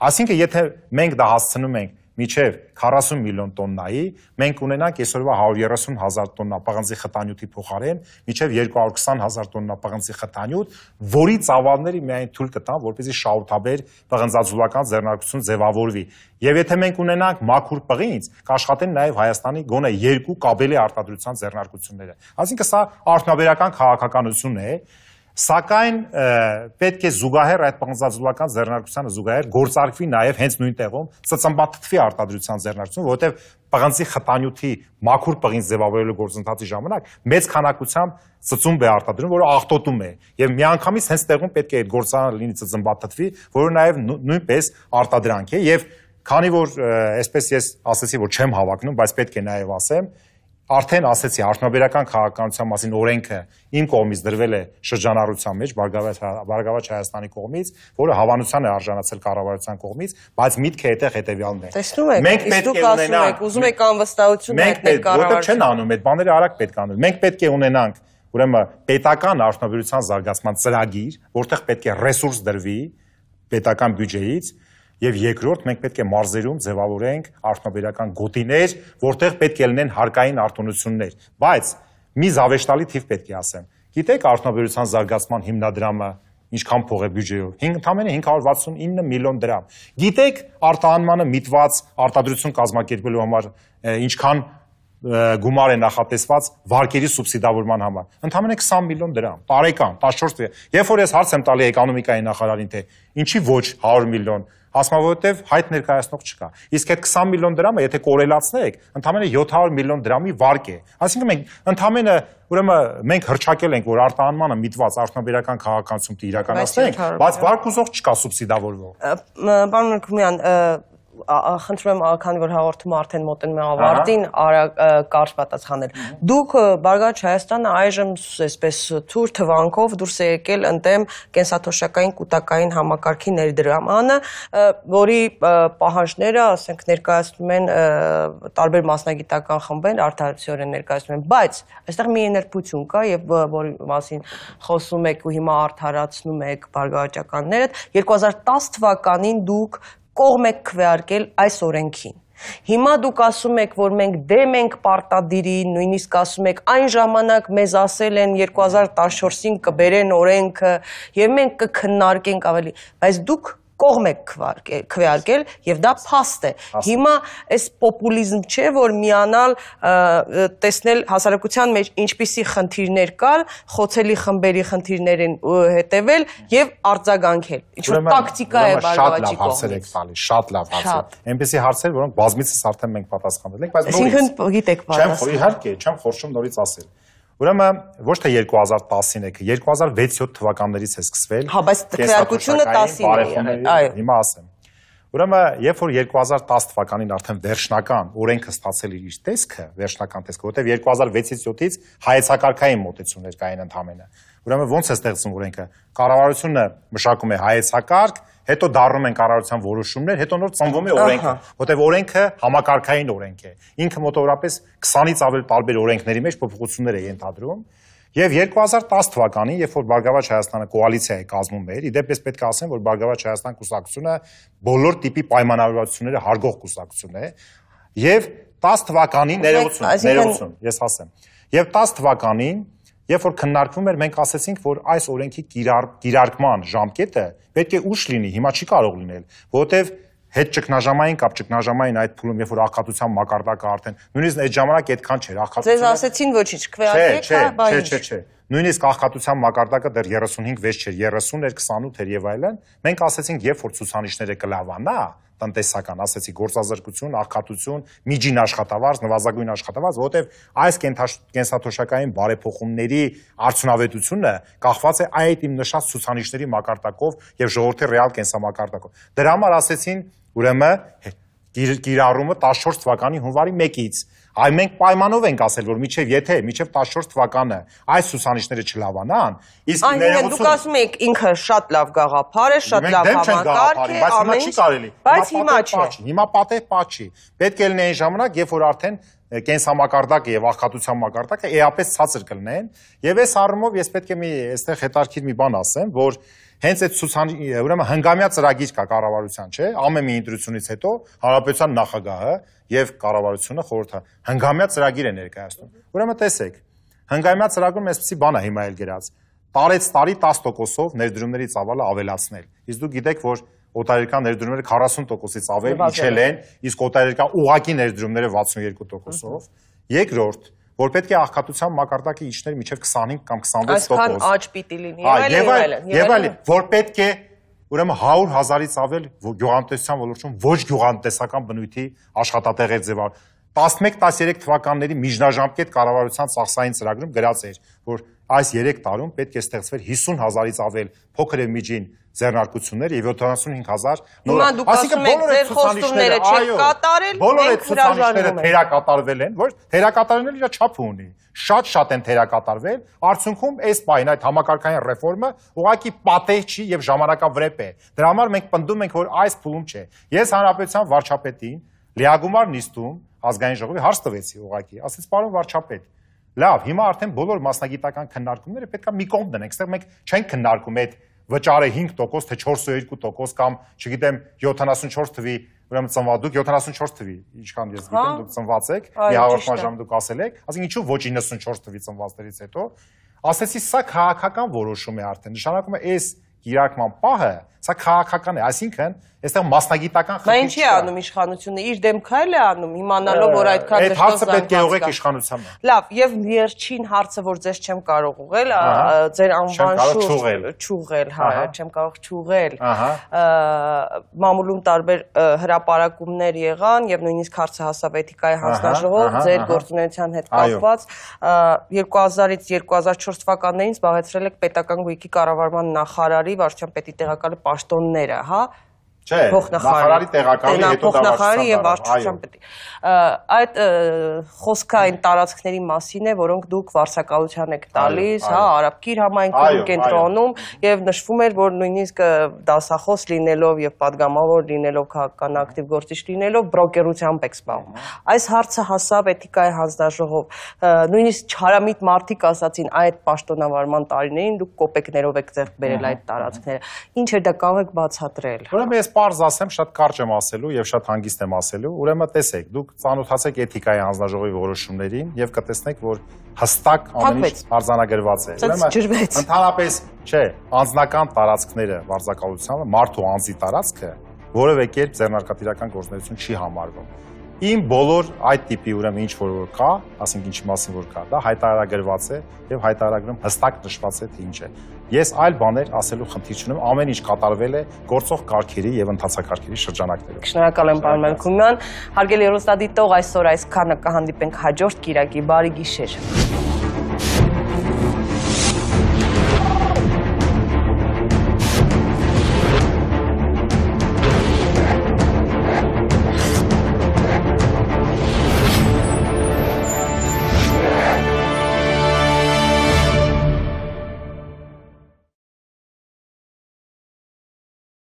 Այսինքն եթե մենք դա հասցնում ենք միջև 40 միլիոն տոննայի, մենք ունենանք այսօրվա 130 հազար տոննա պղնձի խտանյութի փոխարեն միջև 220 հազար տոննա պղնձի խտանյութ, որի ծավալները միայն թույլ կտան, որպեսզի շահութաբեր պղնձաձուլական ձեռնարկություն ձևավորվի։ Եվ եթե մենք ունենանք մաքուր պղինձ, կաշխատեն նաև Հայաստանի գոնե երկու կաբելի արտադրության ձեռնարկությունները։ Այսինքն սա արդյունաբերական քաղաքականություն է, Սակայն պետք է զուգահեռ այդ պղնձաձուլական ձեռնարկությանը զուգահեռ գործարկվի նաև հենց նույն տեղում ծծմբաթթվի արտադրության ձեռնարկություն, որովհետև պղնձի խտանյութի մաքուր պղինձ ձևավորելու գործընթացի ժամանակ մեծ քանակությամբ ծծումբ է արտադրում, որը աղտոտում է, եւ միանգամից հենց տեղում պետք է այդ գործարանը լինի ծծմբաթթվի, որը նաև նույնպես արտադրանք է եւ քանի որ այսպես ես ասացի, որ չեմ հավակնում, բայց պետք է նաև ասեմ, արդեն ասեցի արդյունաբերական քաղաքականության մասին օրենքը իմ կողմից դրվել է շրջանառության մեջ Բարգավաճ Հայաստանի կողմից, որը հավանության է արժանացել կառավարության կողմից, բայց միտքը այդտեղ հետեւյալն է։
Տեսնում եք, մենք պետք է ունենանք, ուզում եք անվստահություն
հայտնել կառավարության։ Որտեղ չեն անում այդ բաները արագ պետք է անեն։ Մենք պետք է ունենանք ուրեմն պետական արդյունաբերության զարգացման ծրագիր, որտեղ պետք է ռեսուրս դրվի պետական բյուջեից Եվ երկրորդ մենք պետք է մարզերում ձևավորենք արդյունաբերական գոտիներ, որտեղ պետք է լինեն հարկային արտոնություններ։ Բայց մի զավեշտալի թիվ պետք է ասեմ։ Գիտեք արդյունաբերության զարգացման հիմնադրամը ինչքան փող է բյուջեով։ 5 ընդամենը 569 միլիոն դրամ։ Գիտեք արտահանմանը միտված արտադրություն կազմակերպելու համար ինչքան գումար է նախատեսված վարկերի սուբսիդավորման համար։ Ընդամենը 20 միլիոն դրամ, տարեկան, 14 Երբ որ ես հարց եմ տալի էկոնոմիկայի նախարարին, թե ինչի ոչ 100 միլիոն, ասում որովհետև հայտ ներկայացնող չկա։ Իսկ այդ 20 միլիոն դրամը, եթե կորելացնեք, ընդամենը 700 միլիոն դրամի վարկ է։ Այսինքն մենք ընդամենը ուրեմն մենք հրճակել ենք, որ արտահանմանը միտված արդյունաբերական քաղաքականություն իրականացնենք, բայց վարկ ուզող չկա սուբսիդավորվող։
Պարոն Մրգումյան, խնդրում եմ քանի որ հաղորդումը արդեն մոտենում է ավարտին, կարճ պատասխանել։ Դուք Բարգավաճ Հայաստանը այժմ այսպես թուր թվանքով դուրս է եկել ընդեմ կենսաթոշակային կൂട്ടակային համակարգի ներդրամանը, որի պահանջները, ասենք, ներկայացնում են տարբեր մասնագիտական խմբեր, արդարացիորեն ներկայացնում են, բայց այստեղ մի եներբություն կա եւ որի մասին խոսում եք ու հիմա արդարացնում եք բարգավաճականները 2010 թվականին դուք կողմ եք քվեարկել այս օրենքին։ Հիմա դուք ասում եք, որ մենք դեմ ենք պարտադիրի, նույնիսկ ասում եք այն ժամանակ մեզ ասել են 2014-ին կբերեն օրենքը եւ մենք կքննարկենք ավելի, բայց դուք կողմ եք քվեարկել եւ դա փաստ է։ Հիմա այս պոպուլիզմ չէ, որ միանալ տեսնել հասարակության մեջ ինչպիսի խնդիրներ կար, խոցելի խմբերի խնդիրներին հետևել եւ արձագանքել։ Ինչու տակտիկա է բարգավաճի կողմից։
Շատ լավ հարցեր եք տալիս, շատ լավ հարցեր։ Այնպեսի հարցեր, որոնք բազմիցս արդեն մենք պատասխանել ենք, բայց
նորից։ Այսինքն գիտեք
պատասխան։ Չեմ, իհարկե, չեմ խորշում նորից ասել։ Ուրեմն ոչ թե 2010-ին է, 2006-7 թվականներից է սկսվել։
Հա, բայց քվեարկությունը 10-ին է, այո։
Հիմա ասեմ։ Ուրեմն, երբ որ 2010 թվականին արդեն վերջնական օրենքը ստացել իր տեսքը, վերջնական տեսքը, որտեղ 2006-ից 7-ից հայեցակարգային մոտեցումներ կային ընդհանրապես։ Ուրեմն ո՞նց է ստեղծվում օրենքը։ Կառավարությունը մշակում է հայեցակարգ, հետո դառնում են կառավարության որոշումներ, հետո նոր ծնվում է օրենքը, որտեղ օրենքը համակարգային օրենք է։ Ինքը մոտավորապես 20-ից ավել տարբեր օրենքների մեջ փոփոխություններ է ենթադրում։ Եվ 2010 թվականին, երբ որ Բարգավաճ Հայաստանը կոալիցիա է կազմում էր, իդեպ պետք է ասեմ, որ Բարգավաճ Հայաստան կուսակցությունը բոլոր տիպի պայմանավորվածությունները հարգող կուսակցություն է, եւ 10 թվականին ներողություն, ներողություն, ես ասեմ։ Եվ 10 թվականին Երբ որ քննարկվում էր, մենք ասացինք, որ այս օրենքի կիրար, կիրարկման ժամկետը պետք է ուշ լինի, հիմա չի կարող լինել, որովհետև հետ ճգնաժամային կամ ճգնաժամային այդ փուլում, երբ որ աղքատության մակարդակը արդեն նույնիսկ այդ ժամանակ այդքան չէր աղքատությունը։
Ձեզ ասեցին ոչինչ, քվեարկեք, հա,
բայց չէ, չէ, չէ։ Նույնիսկ աղքատության մակարդակը դեռ 35-6 չէր, 30 էր, 28 էր եւ այլն։ Մենք ասեցինք, երբ որ ցուցանիշները կլավանա, տնտեսական, ասեցի գործազրկություն, աղքատություն, միջին աշխատավարձ, նվազագույն աշխատավարձ, որովհետև այս կենսաթոշակային բարեփոխումների արդյունավետությունը կախված է այդ իմ նշած ցուցանիշների մակարդակով եւ ժողովրդի ռեալ կենսամակարդակով։ Դրա համար ասեցին, ուրեմն կիրառումը 14 թվականի հունվարի 1-ից Այ մենք պայմանով ենք ասել, որ միջև եթե միջև 14 թվականը այս ցուցանիշները չլավանան,
իսկ ներողություն դուք ասում եք ինքը շատ լավ գաղափար է, շատ լավ համակարգ է,
ամեն ինչ
Բայց հիմա չէ։
Հիմա պատեհ պաչի։ Պետք է լինի այն ժամանակ, երբ որ արդեն կենսամակարդակը եւ աղքատության մակարդակը էապես ցածր կլինեն, եւ այս առումով ես պետք է մի այստեղ հետարքիր մի բան ասեմ, որ հենց այդ ցուցանի ուրեմն հնգամյա ծրագիր կա կառավարության, չէ՞, ամեն մի ընտրությունից հետո հանրապետության նախագահը եւ կառավարությունը խորհրդը հնգամյա ծրագիր է ներկայացնում։ Ուրեմն տեսեք, հնգամյա ծրագրում այսպեսի բան է հիմա էլ գրած. տարեց տարի 10%-ով ներդրումների ծավալը ավելացնել։ Իսկ դուք գիտեք, որ օտարերկրյա ներդրումները 40%-ից ավել իջել են, իսկ օտարերկրյա ուղակի ներդրումները 62%-ով։ Երկրորդ, որ պետք է աղքատության մակարդակը իջներ միջև 25 կամ 26%։
Այսքան աճ պիտի լինի, եւ այլն,
եւ այլն, որ պետք է ուրեմն 100 հազարից ավել գյուղատնտեսության ոլորտում ոչ գյուղատնտեսական բնույթի աշխատատեղեր ձևավորել 11-13 թվականների միջնաժամկետ կառավարության ծախսային ծրագրում գրած էր, որ այս 3 տարում պետք է ստեղծվեր 50 հազարից ավել փոքր եւ միջին ձեռնարկություններ եւ 75000
նոր։ Այսինքն բոլոր այդ խոստումները չեք կատարել,
բոլոր այդ ցուցանիշները թերակատարվել են, ոչ թերակատարելն իր չափը ունի։ Շատ-շատ են թերակատարվել, արդյունքում այս պայն այդ համակարգային ռեֆորմը ուղղակի պատեհ չի եւ ժամանակավրեպ է։ Դրա համար մենք պնդում ենք, որ այս փուլում չէ։ Ես հանրապետության վարչապետին լիագումար նիստում ազգային ժողովի հարց տվեցի ուղղակի, ասեց պարոն վարչապետ, լավ, հիմա արդեն բոլոր մասնագիտական քննարկումները պետքա մի կողմ դնենք, այստեղ մենք չենք քննարկում այդ վճարը 5% թե 402% կամ, չգիտեմ, 74 թվի, ուրեմն ծնվադուք 74 թվի, ինչքան ես գիտեմ, դուք ծնված եք, մի հաղորդման ժամ դուք ասել եք, ասենք ինչու ոչ 94 թվի ծնվածներից հետո, ասեցի սա քաղաքական որոշում է արդեն, նշանակում է այս կիրարկման պահը, սա քաղաքական է, այսինքն այստեղ մասնագիտական
խնդիր չկա։ Նա ինչի անում իշխանությունը, իր դեմ քայլ է անում, իմանալով որ այդքան
դժվար հարցը պետք է ուղեք իշխանությանը։
Լավ, եւ վերջին հարցը, որ ձեզ չեմ կարող ուղղել, ձեր անվան շուրջ չուղղել, հա, չեմ կարող չուղղել։ Մամուլում տարբեր հրաապարակումներ եղան եւ նույնիսկ հարցը հասավ էթիկայի հանձնաժողով ձեր գործունեության հետ կապված 2000-ից 2004 թվականներին զբաղեցրել եք պետական գույքի կառավարման նախարարի վարչապետի տեղակալի պաշտոնները, հա։
Չէ, նախարարի տեղակալի հետո
նախարարի եւ վարչության պետի։ Այդ խոսքը այն տարածքների մասին է, որոնք դուք վարչակալության եք տալիս, հա, Արաբկիր համայնքում կենտրոնում եւ նշվում էր, որ նույնիսկ դասախոս լինելով եւ падգամավոր լինելով քաղաքական ակտիվ գործիչ լինելով բրոկերությամբ եք զբաղվում։ Այս հարցը հասավ էթիկայի հանձնաժողով։ Նույնիսկ չարամիտ մարդիկ ասացին, այդ պաշտոնավարման տարիներին դուք կոպեկներով եք ձեռք բերել այդ տարածքները։ Ինչ է դա կարող եք բացատրել։
Ուրեմն ես պարզ ասեմ, շատ կարճ եմ ասելու եւ շատ հանգիստ եմ ասելու։ Ուրեմն տեսեք, դուք ծանոթացեք էթիկայի հանձնաժողովի որոշումներին եւ կտեսնեք, որ հստակ ամեն ինչ արձանագրված է։
Ուրեմն
ընդհանրապես, չէ, անձնական տարածքները վարձակալությանը մարդու անձի տարածքը որևէ կերպ ձեռնարկատիրական գործունեություն չի համարվում իմ բոլոր այդ տիպի ուրեմն ինչ որ որ կա, ասենք ինչի մասին որ կա, դա հայտարարագրված է եւ հայտարարագրում հստակ նշված է թե ինչ է։ Ես այլ բաներ ասելու խնդիր չունեմ, ամեն ինչ կատարվել է գործող կարգերի եւ ընթացակարգերի շրջանակներում։
Շնորհակալ եմ պարոն Մելքումյան։ Հարգելի երոստադիտող, այսօր այսքանը կհանդիպենք հաջորդ Կիրակի բարի գիշեր։